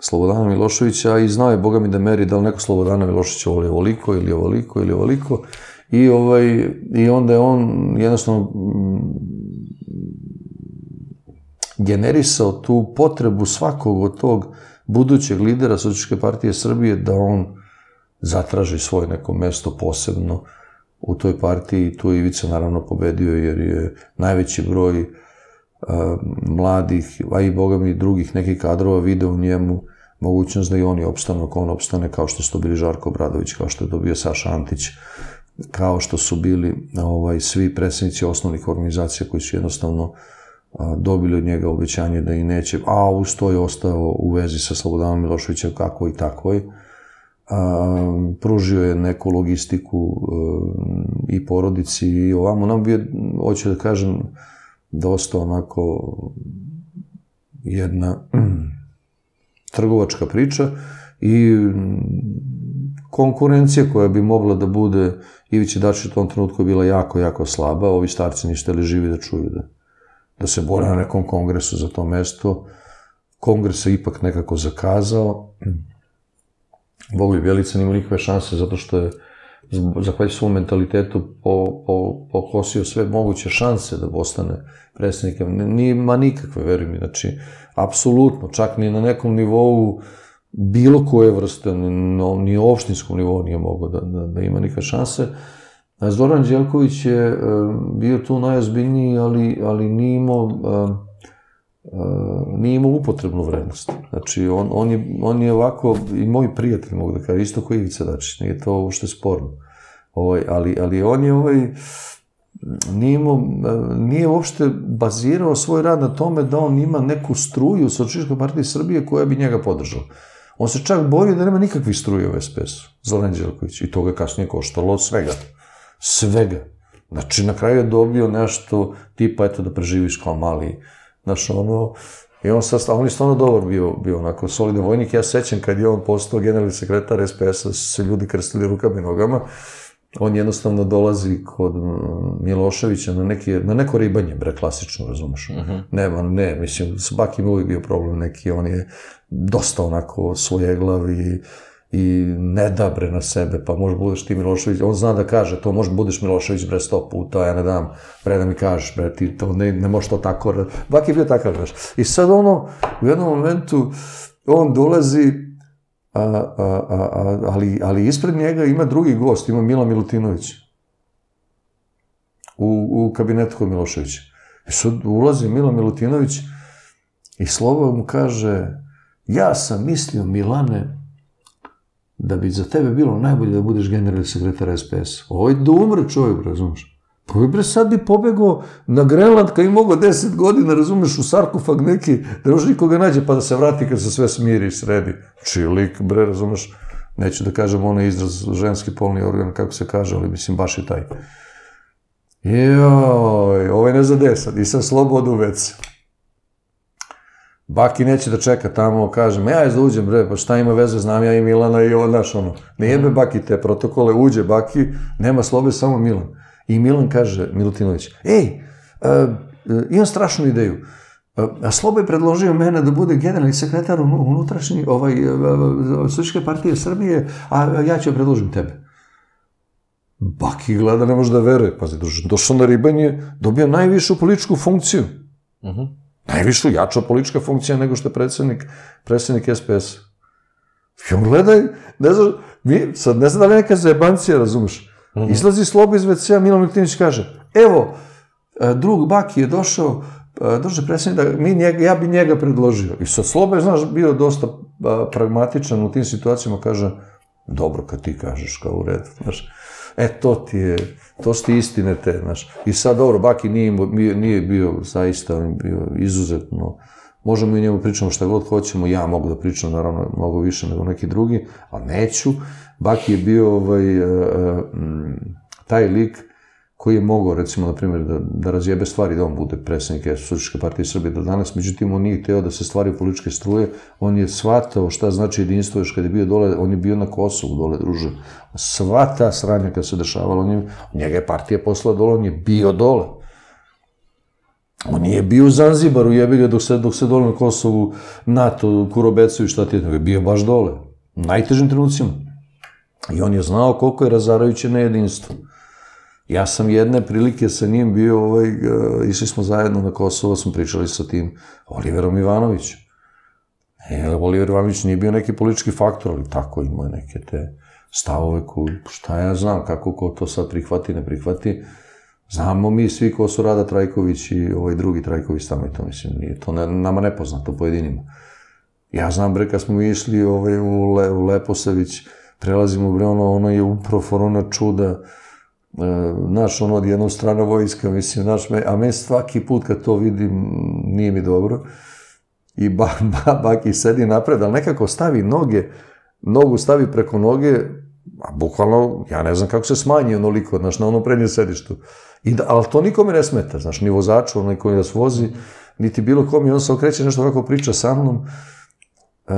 Slobodana Miloševića i znao je, Boga mi, da meri da li neko Slobodana Miloševića voli ovoliko ili ovoliko ili ovoliko. I, ovaj, I onda je on jednostavno generisao tu potrebu svakog od tog budućeg lidera Socialističke partije Srbije da on zatraži svoje neko mesto posebno u toj partiji. Tu je Ivica naravno pobedio jer je najveći broj a, mladih, a i boga mi drugih nekih kadrova vide u njemu mogućnost da i oni opstanu ako on opstane, kao što su to bili Žarko Bradović, kao što je to bio Saša Antić, kao što su bili ovaj, svi predsednici osnovnih organizacija koji su jednostavno a, dobili od njega obećanje da i neće, a uz to je ostao u vezi sa Slobodanom Miloševićem kako i takvoj, a, pružio je neku logistiku a, i porodici i ovamo. Nam bi, hoću da kažem, dosta onako jedna trgovačka priča i konkurencija koja bi mogla da bude Ivići Dačić u tom trenutku je bila jako, jako slaba, ovi starci nište li živi da čuju da, da se bore na nekom kongresu za to mesto. Kongres se ipak nekako zakazao. Bogoljub Bjelica nima nikakve šanse zato što je zahvaljujući svom mentalitetu po, po, pokosio sve moguće šanse da postane predsednikom. Nima nikakve, veruj mi, znači, apsolutno, čak ni na nekom nivou bilo koje vrste, ni, ni opštinskom nivou nije mogao da, da, da ima nikakve šanse. Zoran Đelković je e, bio tu najozbiljniji, ali, ali nije imao, e, e, nije imao upotrebnu vrednost. Znači, on, on, je, on je ovako, i moj prijatelj, mogu da kažem, isto koji Ivica Dačić, nije to uopšte sporno. Ovaj, ali, ali on je ovaj, nije, imao, nije uopšte bazirao svoj rad na tome da on ima neku struju u Sočiškoj partiji Srbije koja bi njega podržala. On se čak borio da nema nikakvih struje u SPS-u, Zoran Đelković, i to ga kasnije koštalo od svega. Svega. Znači, na kraju je dobio nešto tipa, eto, da preživiš kao mali, znaš, ono, I on, sad, on je stvarno dobar bio, bio onako solidan vojnik. Ja sećam kad je on postao generalni sekretar SPS-a, se ljudi krstili rukama i nogama on jednostavno dolazi kod Miloševića na, neki, na neko ribanje, bre, klasično, razumeš? Uh -huh. Nema, ne, mislim, s Bakim uvijek bio problem neki, on je dosta onako svojeglav i, i ne da bre na sebe, pa može budeš ti Milošević, on zna da kaže, to može budeš Milošević bre sto puta, ja ne dam, bre da mi kažeš, bre, ti to ne, ne možeš to tako, Bak je bio takav, znaš. I sad ono, u jednom momentu, on dolazi, a, a, a, ali, ali ispred njega ima drugi gost, ima Mila Milutinović u, u kabinetu kod Miloševića. I sad ulazi Mila Milutinović i Slobo mu kaže ja sam mislio Milane da bi za tebe bilo najbolje da budeš generalni sekretar SPS. Ovo je da umre čovjek, razumiješ? Pa bre, sad bi pobegao na Grenland kad je mogao 10 godina, razumeš, u sarkofag neki, da još nikoga nađe pa da se vrati kad se sve smiri i sredi. Čilik, znači, bre, razumeš, neću da kažem onaj izraz ženski polni organ, kako se kaže, ali mislim baš i taj. Joj, ovaj ne zade sad, i sam slobodu već. Baki neće da čeka tamo, kažem, ja je da uđem, bre, pa šta ima veze, znam ja i Milana i ovo, znaš, ono, ne jebe Baki te protokole, uđe Baki, nema slobe, samo Milan. I Milan kaže, Milutinović, ej, uh, imam strašnu ideju. A Slobo je predložio mene da bude generalni sekretar unutrašnji ovaj, Socijske partije Srbije, a ja ću predložim tebe. Baki gleda, ne može da veruje. Pazi, došao na ribanje, dobio najvišu političku funkciju. Uh mhm. -huh. Najvišu, jača politička funkcija nego što je predsednik, predsednik SPS. I on gleda, ne znam, mi, sad ne znam da li neka zajebancija, razumeš? Mm -hmm. Izlazi Slobo iz WC-a, Milan Milutinović kaže, evo, e, drug Baki je došao, e, došao predsednik da mi njega, ja bi njega predložio. I sad Slobo je, znaš, bio dosta pragmatičan u tim situacijama, kaže, dobro kad ti kažeš, kao u redu, znaš. E, to ti je, to su ti istine te, znaš. I sad, dobro, Baki nije, nije bio zaista, bio izuzetno, možemo i njemu pričamo šta god hoćemo, ja mogu da pričam, naravno, mnogo više nego neki drugi, a neću, Baki je bio ovaj, uh, taj lik koji je mogao, recimo, na primjer, da, da razjebe stvari, da on bude predsednik Socialističke partije Srbije do danas, međutim, on nije teo da se stvari političke struje, on je shvatao šta znači jedinstvo još kad je bio dole, on je bio na Kosovu dole, druže. Sva ta sranja kad se dešavala, on je, njega je partija poslala dole, on je bio dole. On nije bio u Zanzibaru, jebi ga dok se, dok se dole na Kosovu NATO, Kurobecu i šta ti je, bio baš dole. Najtežim trenucima. I on je znao koliko je razarajuće nejedinstvo. Ja sam jedne prilike sa njim bio, ovaj, uh, išli smo zajedno na Kosovo, smo pričali sa tim Oliverom Ivanovićem. E, Oliver Ivanović nije bio neki politički faktor, ali tako imao je neke te stavove koji, šta ja znam, kako ko to sad prihvati, ne prihvati. Znamo mi svi ko su Rada Trajković i ovaj drugi Trajković tamo i to, mislim, nije to ne, nama nepoznato pojedinima. Ja znam, bre, kad smo išli ovaj, u, Le, u Leposavić, prelazimo, bre, ono, ono je upravo forona čuda, e, naš, ono, od jednog strana vojska, mislim, naš, me, a me svaki put kad to vidim, nije mi dobro, i ba, ba, baki sedi napred, ali nekako stavi noge, nogu stavi preko noge, a bukvalno, ja ne znam kako se smanji onoliko, znaš, na ono prednje sedištu. I da, ali to nikome ne smeta, znaš, ni vozaču, onaj koji nas vozi, niti bilo kom, i on se okreće nešto kako priča sa mnom, e,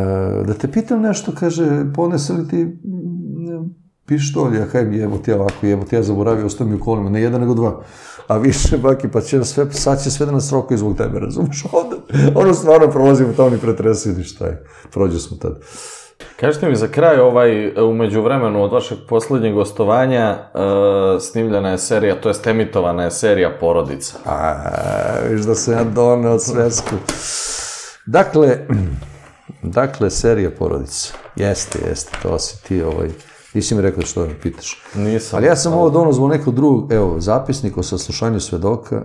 da te pitam nešto, kaže, ponese li ti pištolj, ja kaj mi jebo ti ovako, jebo ti ja zaboravio, ostao mi u kolima, ne jedan nego dva. A više, baki, pa će sve, sad će sve da nas rokaju zbog tebe, razumeš? Onda, ono stvarno prolazimo tamo ni pretresuje ni šta je. Prođe smo tad. Kažete mi za kraj, ovaj, umeđu vremenu od vašeg poslednjeg gostovanja uh, snimljena je serija, to je emitovana je serija Porodica. A, viš da se ja doneo svesku. Dakle, dakle, serija Porodica. Jeste, jeste, to si ti, ovaj, nisi mi rekao što me pitaš. Nisam. Ali ja sam ovo donao zbog nekog drugog, evo, zapisnik o saslušanju svedoka,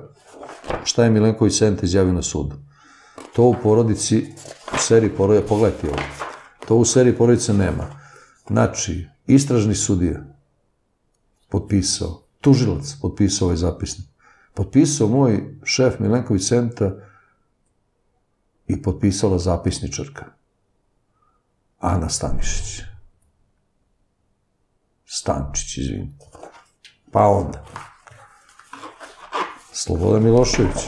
šta je Milenković Senta izjavio na sudu. To u porodici, u seriji porodice, pogledajte ovo, to u seriji porodice nema. Znači, istražni sudija potpisao, tužilac potpisao ovaj zapisnik, potpisao moj šef Milenković Senta i potpisala zapisničarka Ana Stanišić. Stančić, izvini. Pa onda. Slobodan Milošević.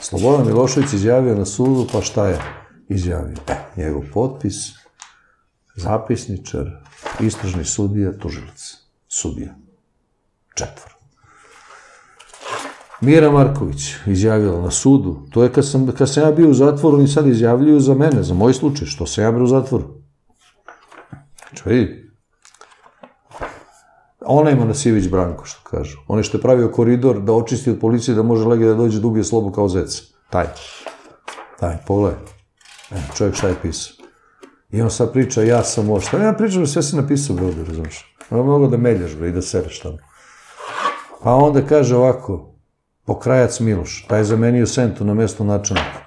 Slobodan Milošević izjavio na sudu, pa šta je izjavio? E, njegov potpis, zapisničar, istražni sudija, tužilac. Sudija. Četvor. Mira Marković izjavila na sudu, to je kad sam, kad sam ja bio u zatvoru, oni sad izjavljuju za mene, za moj slučaj, što sam ja bio u zatvoru. Čuj, Ona ima Nasivić Branko, što kažu. On je što je pravio koridor da očisti od policije da može lege da dođe da ubije slobu kao zec. Taj. Taj, pogledaj. E, čovjek šta je pisao. I on sad priča, ja sam ovo. Šta ja pričam, sve si napisao, bre, ovde, razumiješ? Ono mnogo da meljaš, bre, i da sereš tamo. Pa onda kaže ovako, pokrajac Miloš, taj je zamenio Sentu na mesto načelnika.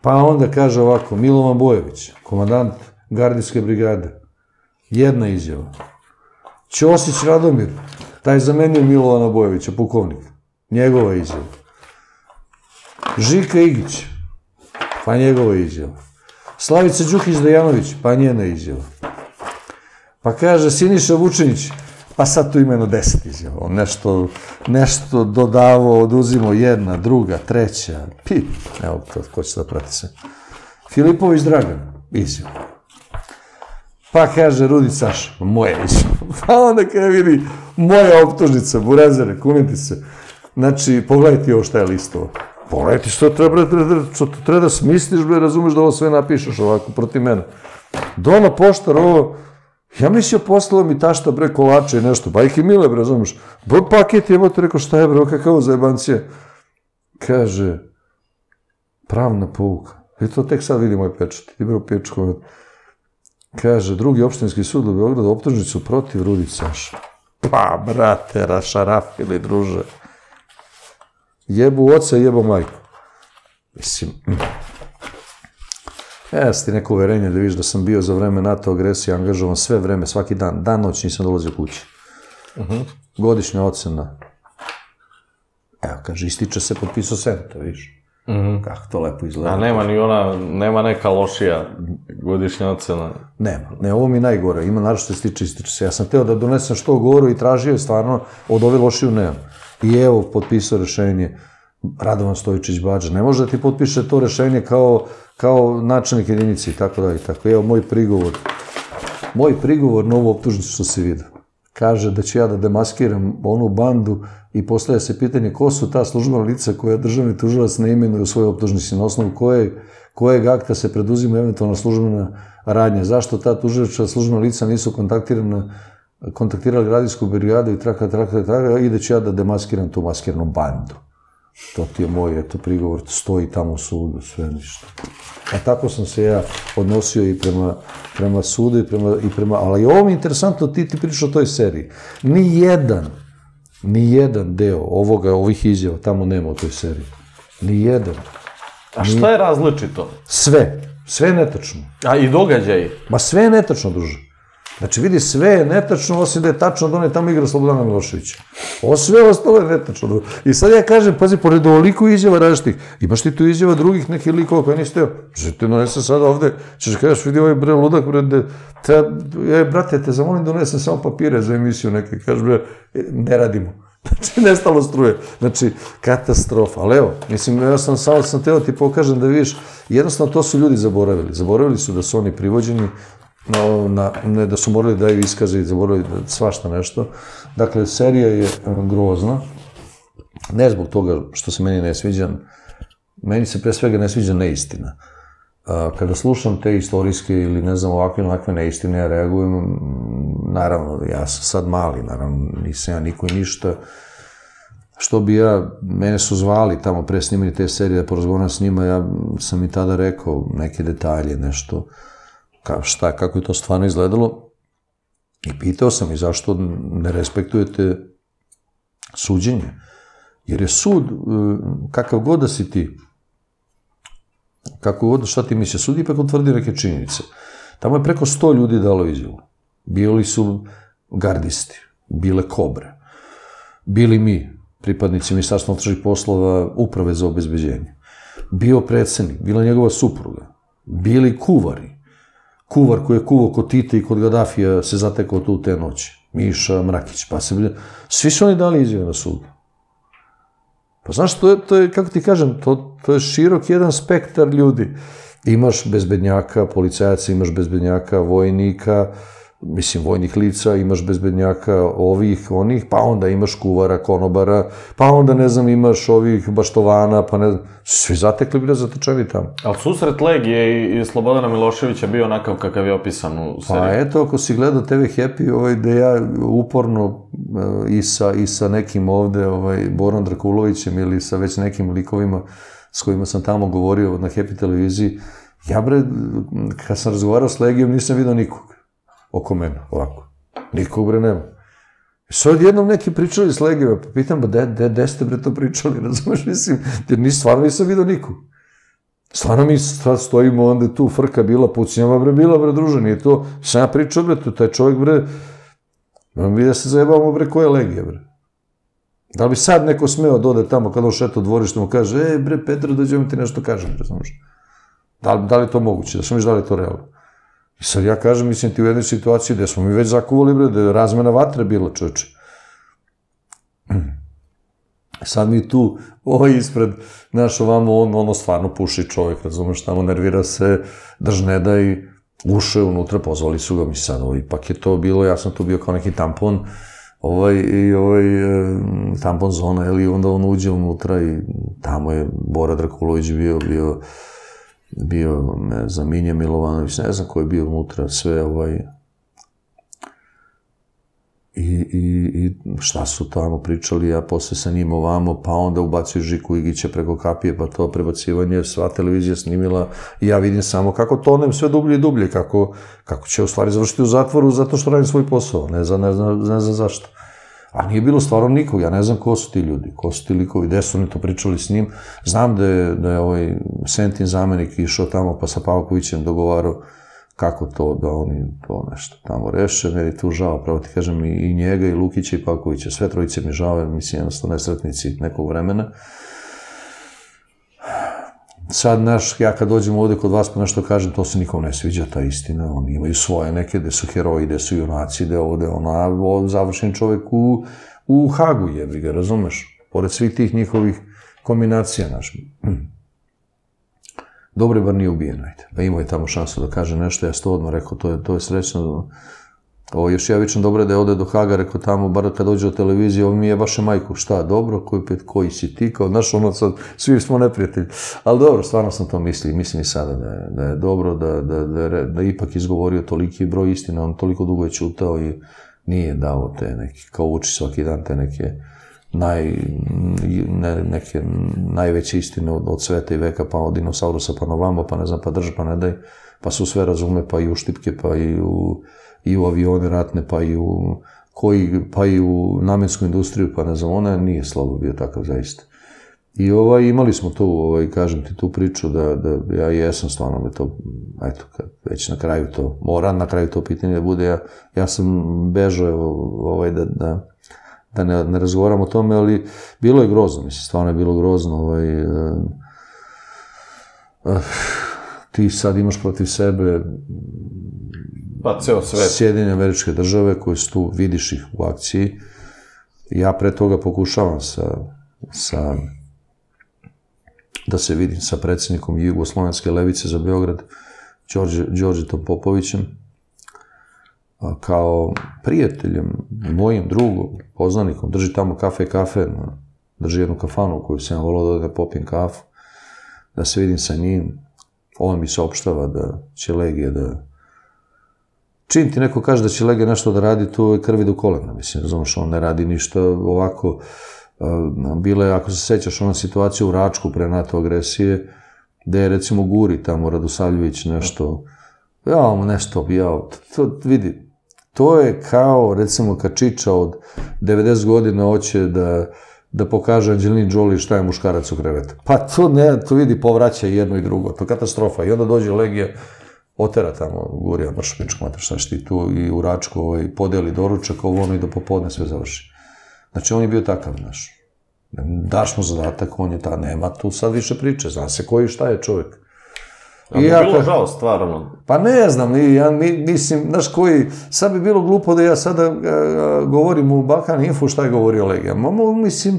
Pa onda kaže ovako, Milovan Bojević, komandant gardijske brigade, jedna izjava. Ćosić Radomir, taj zamenio Milovana Bojevića, pukovnik. Njegova izjava. Žika Igić, pa njegova izjava. Slavica Đukić Dejanović, pa njena izjava. Pa kaže Siniša Vučinić, pa sad tu imeno deset izjava. On nešto, nešto dodavo, oduzimo jedna, druga, treća, pi, evo to, ko će da prati sve. Filipović Dragan, izjava. Pa kaže Rudi Saša, moje izjava. Pa onda kada vidi moja optužnica, burezere, kuniti se. Znači, pogledajte ovo šta je listovo. Pogledajte što treba, treba, što treba da smisliš, bre, razumeš da ovo sve napišeš ovako protiv mene. Dona poštar ovo, ja mislio poslala mi tašta bre kolače i nešto, ba ih i mile bre, razumeš. Bo paket je, te rekao šta je bre, kakav zajebancije. Kaže, pravna pouka. I to tek sad vidi moj pečat. Ti bre u pečku, Kaže, drugi opštinski sud u Beogradu optužnicu protiv Rudić Saša. Pa, brate, rašarafili, druže. Jebu oca, jebu majku. Mislim, Jesi ti neko uverenje da vidiš da sam bio za vreme NATO agresije angažovan sve vreme, svaki dan, dan noć nisam dolazio kući. Uh -huh. Godišnja ocena. Evo, kaže, ističe se, potpisao sem, to vidiš. Mm. Kako to lepo izgleda. A nema ni ona, nema neka lošija godišnja ocena? Nema, ne, ovo mi najgore, ima našto se stiče, ističe se. Ja sam teo da donesem što goru i tražio je stvarno, od ove lošiju nemam. I evo, potpisao rešenje, Radovan Stojičić Bađa. Ne može da ti potpiše to rešenje kao, kao načelnik jedinici i tako dalje. Tako, evo moj prigovor. Moj prigovor na ovu optužnicu što se vidi. Kaže da ću ja da demaskiram onu bandu i postavlja se pitanje ko su ta službena lica koja državni tužilac ne imenuje u svojoj optužnici, na osnovu koje, kojeg akta se preduzima eventualno službena radnja. Zašto ta tužilača službena lica nisu kontaktirana kontaktirali radijsku brigadu i traka, traka, traka, i da ću ja da demaskiram tu maskirnu bandu. To ti je moj, eto, prigovor, stoji tamo u sudu, sve ništa. A tako sam se ja odnosio i prema, prema sudu i prema, i prema, ali ovo mi je interesantno, ti ti pričaš o toj seriji. Ni jedan, ni jedan deo ovoga, ovih izjava tamo nema u toj seriji. Ni jedan. A šta je različito? Sve. Sve je netačno. A i događaj? Ma sve je netačno, druže. Znači, vidi, sve je netačno, osim da je tačno da on je tamo igra Slobodana Miloševića. O sve ostalo je netačno. I sad ja kažem, pazi, pored ovoliko izjava različitih, imaš ti tu izjava drugih nekih likova koje nisi teo. Že te donese sad ovde, ćeš kažeš, vidi ovaj bre ludak, bre, de, te, e, brate, te zamolim donesem samo papire za emisiju neke. Kažeš, bre, e, ne radimo. Znači, nestalo struje. Znači, katastrofa. Ali evo, mislim, ja sam samo sam teo ti pokažem da vidiš, jednostavno to su ljudi zaboravili. Zaboravili su da su oni privođeni, na, ne, da su morali da daju iskaze i zaboravili da svašta nešto. Dakle, serija je grozna, ne zbog toga što se meni ne sviđa, meni se pre svega ne sviđa neistina. Kada slušam te istorijske ili ne znam ovakve onakve neistine, ja reagujem, naravno, ja sam sad mali, naravno, nisam ja niko i ništa, što bi ja, mene su zvali tamo pre snimanja te serije da porazgovaram s njima, ja sam i tada rekao neke detalje, nešto, ka, šta, kako je to stvarno izgledalo. I pitao sam i zašto ne respektujete suđenje. Jer je sud, e, kakav god da si ti, kako god, šta ti misle, sud ipak utvrdi neke činjenice. Tamo je preko sto ljudi dalo izjavu. Bili su gardisti, bile kobre, bili mi, pripadnici Ministarstva unutrašnjih poslova, uprave za obezbeđenje. Bio predsednik, bila njegova supruga, bili kuvari, кувар кој е кувал кој Тита и кој Гадафија се затекал тоа те ноќи. Миша Мракич, па се биде... Сви се они дали изјави на суд. Па знаеш, тоа е, то е, како ти кажам, тоа то е широк еден спектар луѓе. Имаш безбедњака, полицајци, имаш безбедњака, војника, mislim, vojnih lica, imaš bezbednjaka ovih, onih, pa onda imaš kuvara, konobara, pa onda, ne znam, imaš ovih baštovana, pa ne znam, svi zatekli bili zatečeni tamo. Ali susret Legije i Slobodana Miloševića bio onakav kakav je opisan u seriji? Pa eto, ako si gledao TV Happy, ovaj, da ja uporno eh, i sa, i sa nekim ovde, ovaj, Boran Drakulovićem ili sa već nekim likovima s kojima sam tamo govorio na Happy televiziji, ja bre, kad sam razgovarao s Legijom, nisam vidio nikog oko mene, ovako. Nikog bre nema. I sad jednom neki pričali s legijama, pa pitam, ba, de, de, de ste bre to pričali, razumeš, mislim, jer ni stvarno nisam vidio nikog. Stvarno mi sad stojimo, onda tu frka bila, pucinjama bre, bila bre, druže, nije to, sam ja pričao bre, to, taj čovjek bre, bi da se zajebavamo bre, koja je legija bre. Da li bi sad neko smeo da ode tamo kada on šeta u dvorište mu kaže, e bre, Petra, dođemo ti nešto kažem, razumeš. Da da li je to moguće, da sam da li je to realno. I sad ja kažem, mislim ti u jednoj situaciji gde smo mi već zakuvali, bre, da je razmena vatre bila, čoče. Sad mi tu, ovo ispred, znaš, ovamo, on, ono stvarno puši čovjek, razumeš, tamo nervira se, drž ne da i uše unutra, pozvali su ga, mi sad, ovo, ipak je to bilo, ja sam tu bio kao neki tampon, ovaj, i ovaj, e, tampon zona, ili onda on uđe unutra i tamo je Bora Drakulović bio, bio, bio, ne znam, Minja Milovanović, ne znam ko je bio unutra, sve ovaj... I, i, I šta su tamo pričali, ja posle sa njim ovamo, pa onda ubacio Žiku Igića preko kapije, pa to prebacivanje, sva televizija snimila i ja vidim samo kako tonem sve dublje i dublje, kako, kako će u stvari završiti u zatvoru zato što radim svoj posao, ne znam, ne znam, ne znam zašto. A nije bilo stvarno nikog, ja ne znam ko su ti ljudi, ko su ti likovi, gde su oni to pričali s njim. Znam da je, da je ovaj Sentin zamenik išao tamo pa sa Pavkovićem dogovarao kako to da oni to nešto tamo reše, meni tu žao, pravo ti kažem, i, i njega, i Lukića, i Pavkovića, sve trojice mi žao, mislim, jednostavno nesretnici nekog vremena. Sad, naš, ja kad dođem ovde kod vas pa nešto kažem, to se nikom ne sviđa, ta istina, oni imaju svoje neke, gde su heroji, gde su junaci, gde ovde, ona, o, završen čovek u, u Hagu, jebi ga, razumeš? Pored svih tih njihovih kombinacija, naš. Dobro je bar nije ubijen, ajde. Pa imao je tamo šansu da kaže nešto, ja sam to odmah rekao, to je, to je srećno, Ovo, još ja vičem dobro je da je ode do Haga, rekao tamo, bar kad dođe o televiziji, ovo mi je vaše majku, šta, dobro, koji, pet, koji si ti, kao, znaš, ono sad, svi smo neprijatelji. Ali dobro, stvarno sam to mislio, mislim i sada da je, da je dobro, da, da, da, da, da ipak izgovorio toliki broj istine, on toliko dugo je čutao i nije dao te neke, kao uči svaki dan te neke naj, ne, neke najveće istine od, od sveta i veka, pa od dinosaurusa pa na vamo, pa ne znam, pa drž, pa ne daj, pa su sve razume, pa i u štipke, pa i u i u avione ratne, pa i u, koji, pa i u namensku industriju, pa ne znam, ona nije slobo bio takav zaista. I ovaj, imali smo tu, ovaj, kažem ti, tu priču da, da ja jesam stvarno me to, eto, kad već na kraju to, mora na kraju to pitanje da bude, ja, ja sam bežao ovaj, da, da, da ne, ne razgovaram o tome, ali bilo je grozno, mislim, stvarno je bilo grozno, ovaj, uh, uh, ti sad imaš protiv sebe Pa ceo svet. Sjedinje američke države koje su tu, vidiš ih u akciji. Ja pre toga pokušavam sa, sa da se vidim sa predsednikom Jugoslovenske levice za Beograd, Đorđe, Đorđetom Popovićem, kao prijateljem, mojim drugom, poznanikom, drži tamo kafe kafe, drži jednu kafanu koju sam volao da, da popijem kafu, da se vidim sa njim, on mi saopštava da će Legija da čim ti neko kaže da će Lega nešto da radi, to je krvi do kolena, mislim, razumeš, on ne radi ništa ovako, bile, ako se sećaš, ona situacija u Račku pre NATO agresije, gde je recimo Guri tamo, Radosavljević nešto, ja, nešto, ja, to, vidi, to je kao, recimo, kad Čiča od 90 godina hoće da, da pokaže Angelini Jolie šta je muškarac u krevetu. Pa to ne, to vidi, povraća jedno i drugo, to je katastrofa. I onda dođe Legija, otera tamo, gurija mrš pičku mater, šta ti tu i u Račku ovaj, podeli doručak, ovo ono i do popodne sve završi. Znači, on je bio takav, znaš. Daš mu zadatak, on je ta, nema tu sad više priče, zna se koji šta je čovjek. A bi ja, bilo žao, stvarno. Pa ne znam, ja mi, mislim, znaš koji, sad bi bilo glupo da ja sada a, a, govorim u Balkan Info šta je govorio Legija. Mamo, mislim, e,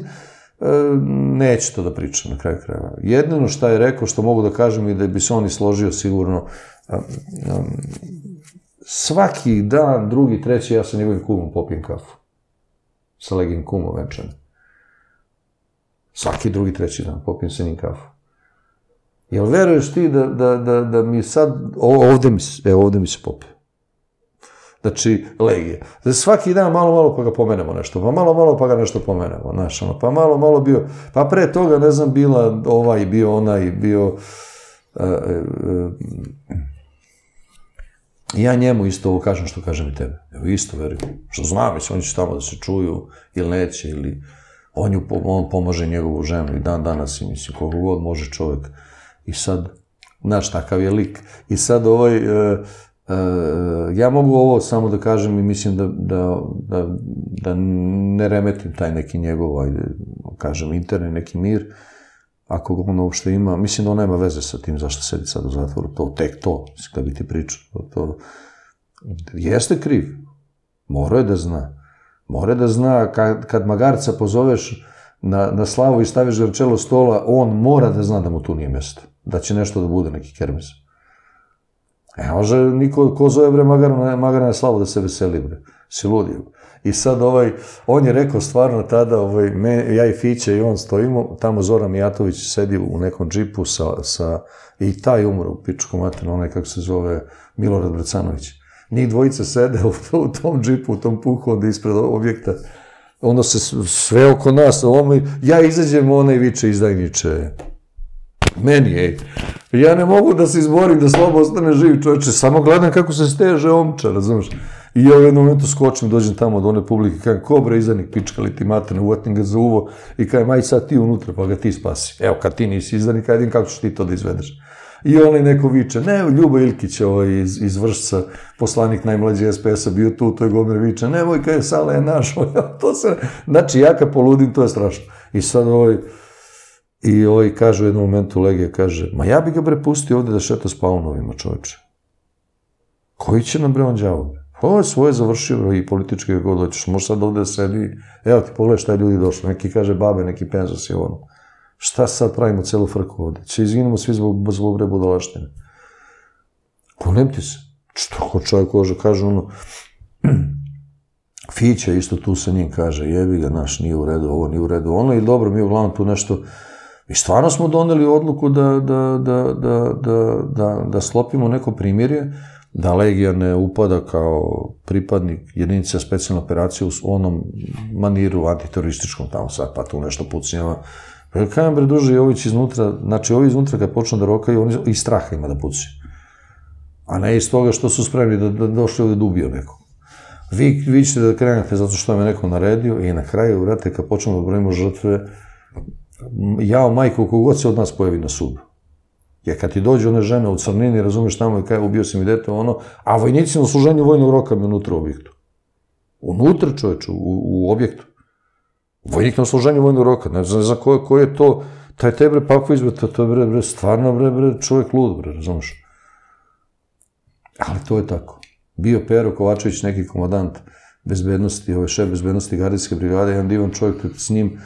neću to da pričam na kraju krajeva. Jedino šta je rekao, što mogu da kažem i da bi se on složio sigurno, svaki dan, drugi, treći, ja sa njegovim kumom popijem kafu. Sa legim kumom večerne. Svaki drugi, treći dan popijem sa njim kafu. Jel veruješ ti da, da, da, da mi sad, ovde mi evo ovde mi se popije. Znači, legije. Da svaki dan malo, malo pa ga pomenemo nešto, pa malo, malo pa ga nešto pomenemo, znaš, ono, pa malo, malo bio, pa pre toga, ne znam, bila ovaj, bio onaj, bio, uh, uh, ja njemu isto ovo kažem što kažem i tebe. Evo isto, verujem. Što znam, mislim, oni će tamo da se čuju, ili neće, ili on, ju, on njegovu ženu i dan danas, i mislim, koliko god može čovjek. I sad, znaš, takav je lik. I sad ovaj, uh, ja mogu ovo samo da kažem i mislim da, da, da, da ne remetim taj neki njegov, ajde, kažem, interni neki mir, ako ga on uopšte ima, mislim da on nema veze sa tim zašto sedi sad u zatvoru, to, tek to, mislim, da bi ti pričao, to, jeste kriv, mora je da zna, mora je da zna, kad, kad magarca pozoveš na, na slavu i staviš ga na čelo stola, on mora da zna da mu tu nije mjesto, da će nešto da bude, neki kermes. E, može niko ko zove bre magara, magara na slavu da se veseli bre, si ludio. I sad ovaj, on je rekao stvarno tada, ovaj, me, ja i Fiće i on stojimo, tamo Zoran Mijatović sedi u nekom džipu sa, sa i taj umro u pičku onaj kako se zove Milorad Bracanović. Njih dvojica sede u, u tom džipu, u tom puhu, onda ispred objekta. Onda se sve oko nas, ovo, ja izađem, onaj viče izdajniče. Meni, ej. Ja ne mogu da se izborim da slabo ostane živ čovječe, samo gledam kako se steže omča, razumiješ? I ja u jednom momentu skočim, dođem tamo od one publike, kažem, ko bre izdanik pičkali ti materne, uvatim ga za uvo i kažem, aj sad ti unutra, pa ga ti spasi. Evo, kad ti nisi izdanik, ajde kako ćeš ti to da izvedeš. I onaj neko viče, ne, Ljubo Ilkić, ovaj, iz, iz Vršca, poslanik najmlađi SPS-a, bio tu, to je Gomer viče, nemoj, kaj je sala je naš, to se, znači, ja kad poludim, to je strašno. I sad ovaj, I ovaj kaže u jednom momentu Legija, kaže, ma ja bi ga bre pustio ovde da šeta s paunovima, čoveče. Koji će nam bre on đavo? Ovo je svoje završio i politički kako god hoćeš. Može sad ovde da sedi, evo ti pogledaj šta je ljudi došlo. Neki kaže babe, neki penzas i ono. Šta sad pravimo celu frku ovde? Će izginemo svi zbog, zbog bre budalaštine. Kunem ti se. Što ko čovjek kaže, kaže ono, Fića isto tu sa njim kaže, jebi ga, naš, nije u redu, ovo nije u redu, ono, i dobro, mi uglavnom tu nešto, i stvarno smo doneli odluku da, da, da, da, da, da, da slopimo neko primirje, da Legija ne upada kao pripadnik jedinice specijalne operacije u onom maniru antiterorističkom tamo sad, pa tu nešto pucnjava. Pa kajem, bre, i ovi iznutra, znači ovi iznutra kad počnu da rokaju, oni i straha ima da puci. A ne iz toga što su spremni da, da došli ovde da ubio nekog. Vi, vi ćete da krenete zato što me neko naredio i na kraju, vrate, kad počnemo da brojimo žrtve, jao majko, kogod se od nas pojavi na sudu. Jer kad ti dođe one žene u crnini, razumeš tamo i kaj, ubio si mi dete, ono, a vojnici na služenju vojnog roka mi unutra u objektu. Unutra, čoveče, u, u objektu. Vojnik na služenju vojnog roka, ne znam, ne znam ko, je to, taj te bre pakvo izbe, to, je bre, bre, stvarno bre, bre, čovjek lud, bre, razumeš. Ali to je tako. Bio Pero Kovačević, neki komandant bezbednosti, ovaj šef bezbednosti gardijske brigade, jedan divan čovjek s njim,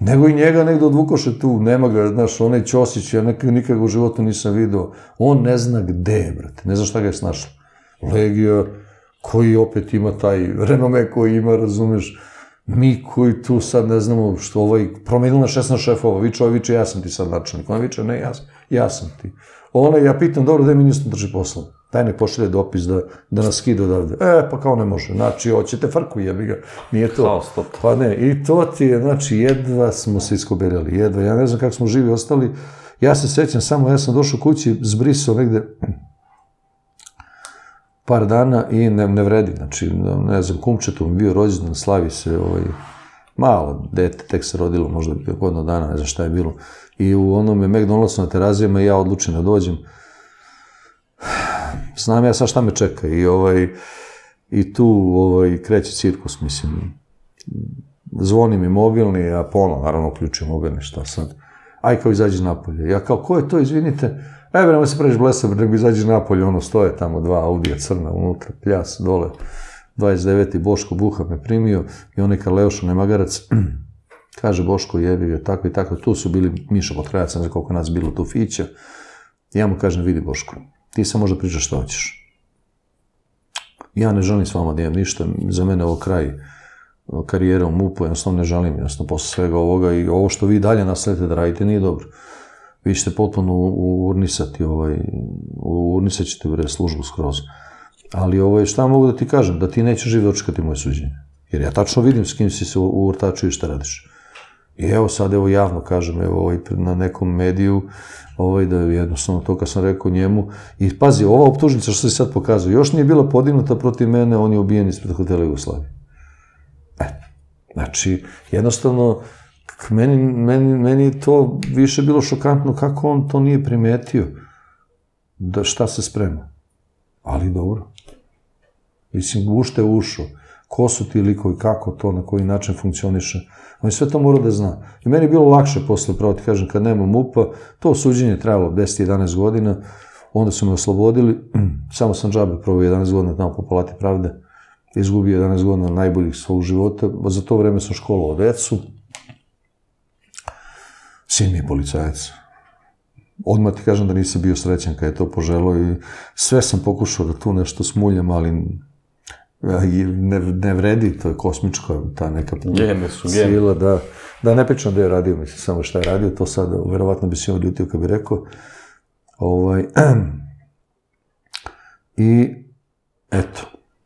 nego i njega negde odvukoše tu, nema ga, znaš, onaj Ćosić, ja nekak, nikad u životu nisam video, on ne zna gde brate, ne zna šta ga je snašlo. Legija, koji opet ima taj renome koji ima, razumeš, mi koji tu sad ne znamo što ovaj, promenili na 16 šefova, viče, ovaj viče, ja sam ti sad načelnik, on viče, ne, ja, ja sam ti. Ona, ja pitam, dobro, da mi nisu drži posla? Daj ne pošalje dopis da, da nas skida odavde. E, pa kao ne može. Znači, hoćete frku, jebi ga. Nije to. Haos, to. Pa ne, i to ti je, znači, jedva smo se iskoberali, jedva. Ja ne znam kako smo živi ostali. Ja se sećam samo, ja sam došao kući, zbrisao negde par dana i ne, ne vredi. Znači, ne znam, kumčetu mi bio rođendan, slavi se, ovaj, malo dete, tek se rodilo, možda godinu dana, ne znam šta je bilo. I u onome McDonald'su na terazijama ja odlučim da dođem znam ja sad šta me čeka i ovaj, i tu ovaj, kreće cirkus, mislim, zvoni mi mobilni, a pono, naravno, uključujem mobilni, šta sad, aj kao izađi napolje. Ja kao, ko je to, izvinite, e, vremo se preći blesa, nego izađi napolje, ono, stoje tamo dva Audija crna unutra, pljas, dole, 29. Boško Buha me primio i onaj Karleuša Nemagarac, kaže Boško jebi ga, tako i tako, tu su bili Miša Potkrajac, ne znam koliko nas bilo tu fića, ja mu kažem, vidi Boško, ti samo možda pričaš što hoćeš. Ja ne želim s vama da imam ništa, za mene ovo kraj karijere u MUP-u, jednostavno ne želim, jednostavno posle svega ovoga i ovo što vi dalje nastavite da radite nije dobro. Vi ćete potpuno urnisati, ovaj, urnisat ćete bre službu skroz. Ali ovaj, šta mogu da ti kažem, da ti nećeš živi dočekati moje suđenje. Jer ja tačno vidim s kim si se uvrtačio i šta radiš. I evo sad, evo javno kažem, evo ovaj, na nekom mediju, ovaj, da jednostavno to kad sam rekao njemu, i pazi, ova optužnica što se sad pokazuje, još nije bila podignuta protiv mene, on je ubijen ispred hotela Jugoslavije. E, znači, jednostavno, meni, meni, meni to više bilo šokantno kako on to nije primetio, da šta se sprema. Ali dobro. Mislim, ušte ušao ko su ti likovi, kako to, na koji način funkcioniše. On je sve to morao da zna. I meni je bilo lakše posle, pravo ti kažem, kad nema MUPA, to suđenje je trajalo 10-11 godina, onda su me oslobodili, samo sam džabe probao 11 godina tamo po Palati pravde, izgubio 11 godina najboljih svog života, za to vreme sam školovao decu, sin mi je policajac. Odmah ti kažem da nisam bio srećan kad je to poželo i sve sam pokušao da tu nešto smuljam, ali ne, ne vredi, to je kosmička, ta neka gene su, gene. sila, da, da ne pričam da je radio, mislim, samo šta je radio, to sad, verovatno bi se on ljutio kad bi rekao. Ovaj, I, eto,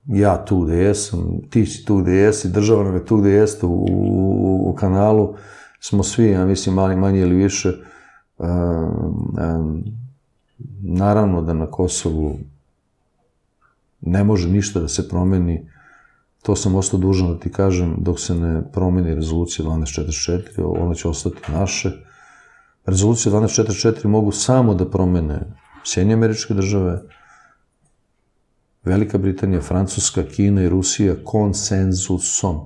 ja tu gde jesam, ti si tu gde jesi, država nam je tu gde jeste u, u, u kanalu, smo svi, ja mislim, mali, manje ili više, um, um, naravno da na Kosovu ne može ništa da se promeni, to sam ostao dužan da ti kažem, dok se ne promeni rezolucija 1244, ona će ostati naše. Rezolucija 1244 mogu samo da promene Sjedinje američke države, Velika Britanija, Francuska, Kina i Rusija konsenzusom.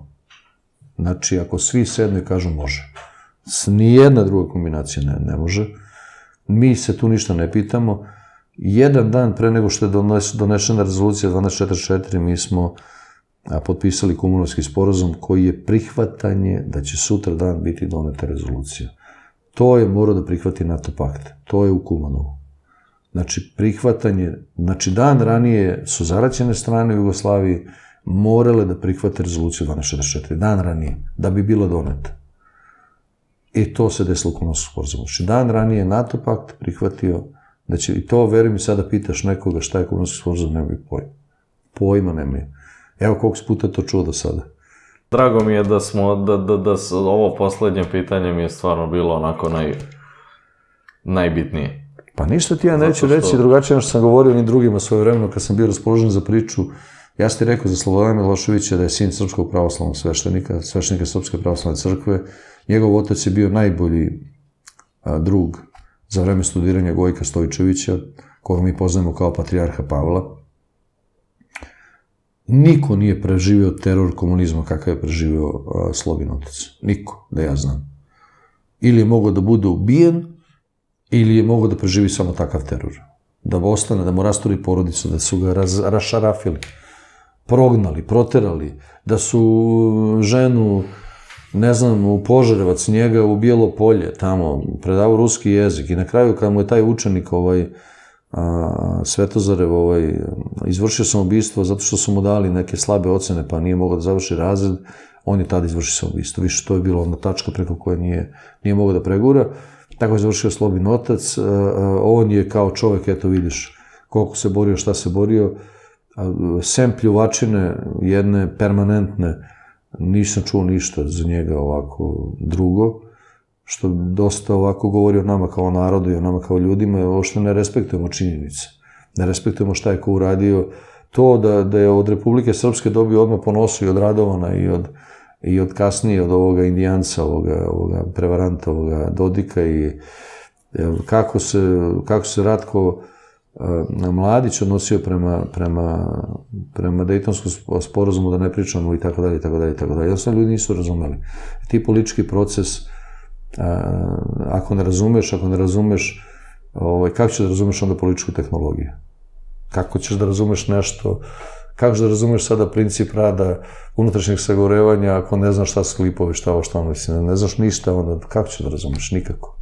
Znači, ako svi sednu i kažu može. Nijedna druga kombinacija ne, ne može. Mi se tu ništa ne pitamo. Jedan dan pre nego što je donešena rezolucija 1244, mi smo potpisali kumulovski sporazum koji je prihvatanje da će sutra dan biti doneta rezolucija. To je morao da prihvati NATO pakt. To je u Kumanovu. Znači, prihvatanje, znači dan ranije su zaraćene strane u Jugoslaviji morale da prihvate rezoluciju 1244, dan ranije, da bi bila doneta. I to se desilo u Kumanovskom sporazumu. Znači, dan ranije NATO pakt prihvatio da će, i to, veri mi, sada pitaš nekoga šta je sporazum, nema bi pojma. Pojma nemaju. Evo koliko puta to čuo do sada. Drago mi je da smo, da, da, da ovo poslednje pitanje mi je stvarno bilo onako naj, najbitnije. Pa ništa ti ja neću što- reći drugačije što sam govorio ni drugima svoje vremeno kad sam bio raspoložen za priču. Ja sam ti rekao za Slobodana Miloševića da je sin srpskog pravoslavnog sveštenika, sveštenika Srpske pravoslavne crkve. Njegov otac je bio najbolji a, drug za vreme studiranja Gojka Stojičevića, koga mi poznajemo kao patrijarha Pavla. Niko nije preživio teror komunizma kakav je preživio a, Slobin otac. Niko, da ja znam. Ili je mogao da bude ubijen, ili je mogao da preživi samo takav teror. Da ostane, da mu rasturi porodicu, da su ga raz, rašarafili, prognali, proterali, da su ženu, ne znam, u Požarevac, njega u Bijelo polje, tamo, predavao ruski jezik i na kraju kad mu je taj učenik, ovaj, Svetozarev, ovaj, izvršio samoubistvo zato što su mu dali neke slabe ocene pa nije mogao da završi razred, on je tada izvršio samoubistvo. Više to je bilo ona tačka preko koje nije, nije mogao da pregura. Tako je završio Slobin otac. On je kao čovek, eto vidiš, koliko se borio, šta se borio. Sem pljuvačine, jedne permanentne, nisam čuo ništa za njega ovako drugo, što dosta ovako govori o nama kao narodu i o nama kao ljudima, ovo što ne respektujemo činjenice. Ne respektujemo šta je ko uradio. To da, da je od Republike Srpske dobio odmah po nosu i od Radovana i od, i od kasnije od ovoga indijanca, ovoga, ovoga prevaranta, ovoga Dodika i kako se, kako se Ratko Mladić odnosio prema, prema, prema Dejtonskom sp- sporazumu, da ne pričamo i tako dalje, i tako dalje, i tako dalje. Jednostavno ljudi nisu razumeli. Ti politički proces, a, ako ne razumeš, ako ne razumeš, ovaj, kako ćeš da razumeš onda političku tehnologiju? Kako ćeš da razumeš nešto, kako ćeš da razumeš sada princip rada unutrašnjeg sagorevanja ako ne znaš šta su klipovi, šta ovo, šta ono, ne znaš ništa, onda kako ćeš da razumeš? Nikako.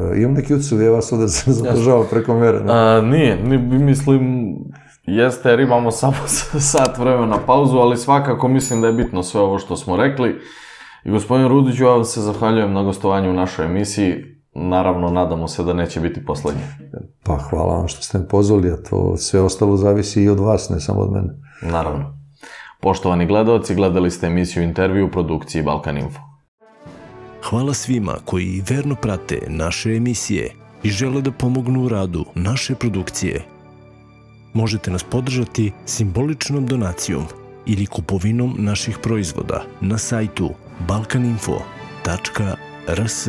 E, imam neki utisak da je vas ovde zadržava preko mere. Ne? A, nije, ni, mislim, jeste jer imamo samo sat vremena pauzu, ali svakako mislim da je bitno sve ovo što smo rekli. I gospodin Rudiću, ja vam se zahvaljujem na gostovanju u našoj emisiji. Naravno, nadamo se da neće biti poslednje. Pa hvala vam što ste me pozvali, a to sve ostalo zavisi i od vas, ne samo od mene. Naravno. Poštovani gledalci, gledali ste emisiju intervju u produkciji Balkan Info. Hvala svima koji verno prate naše emisije i žele da pomognu u radu naše produkcije. Možete nas podržati simboličnom donacijom ili kupovinom naših proizvoda na sajtu balkaninfo.rs.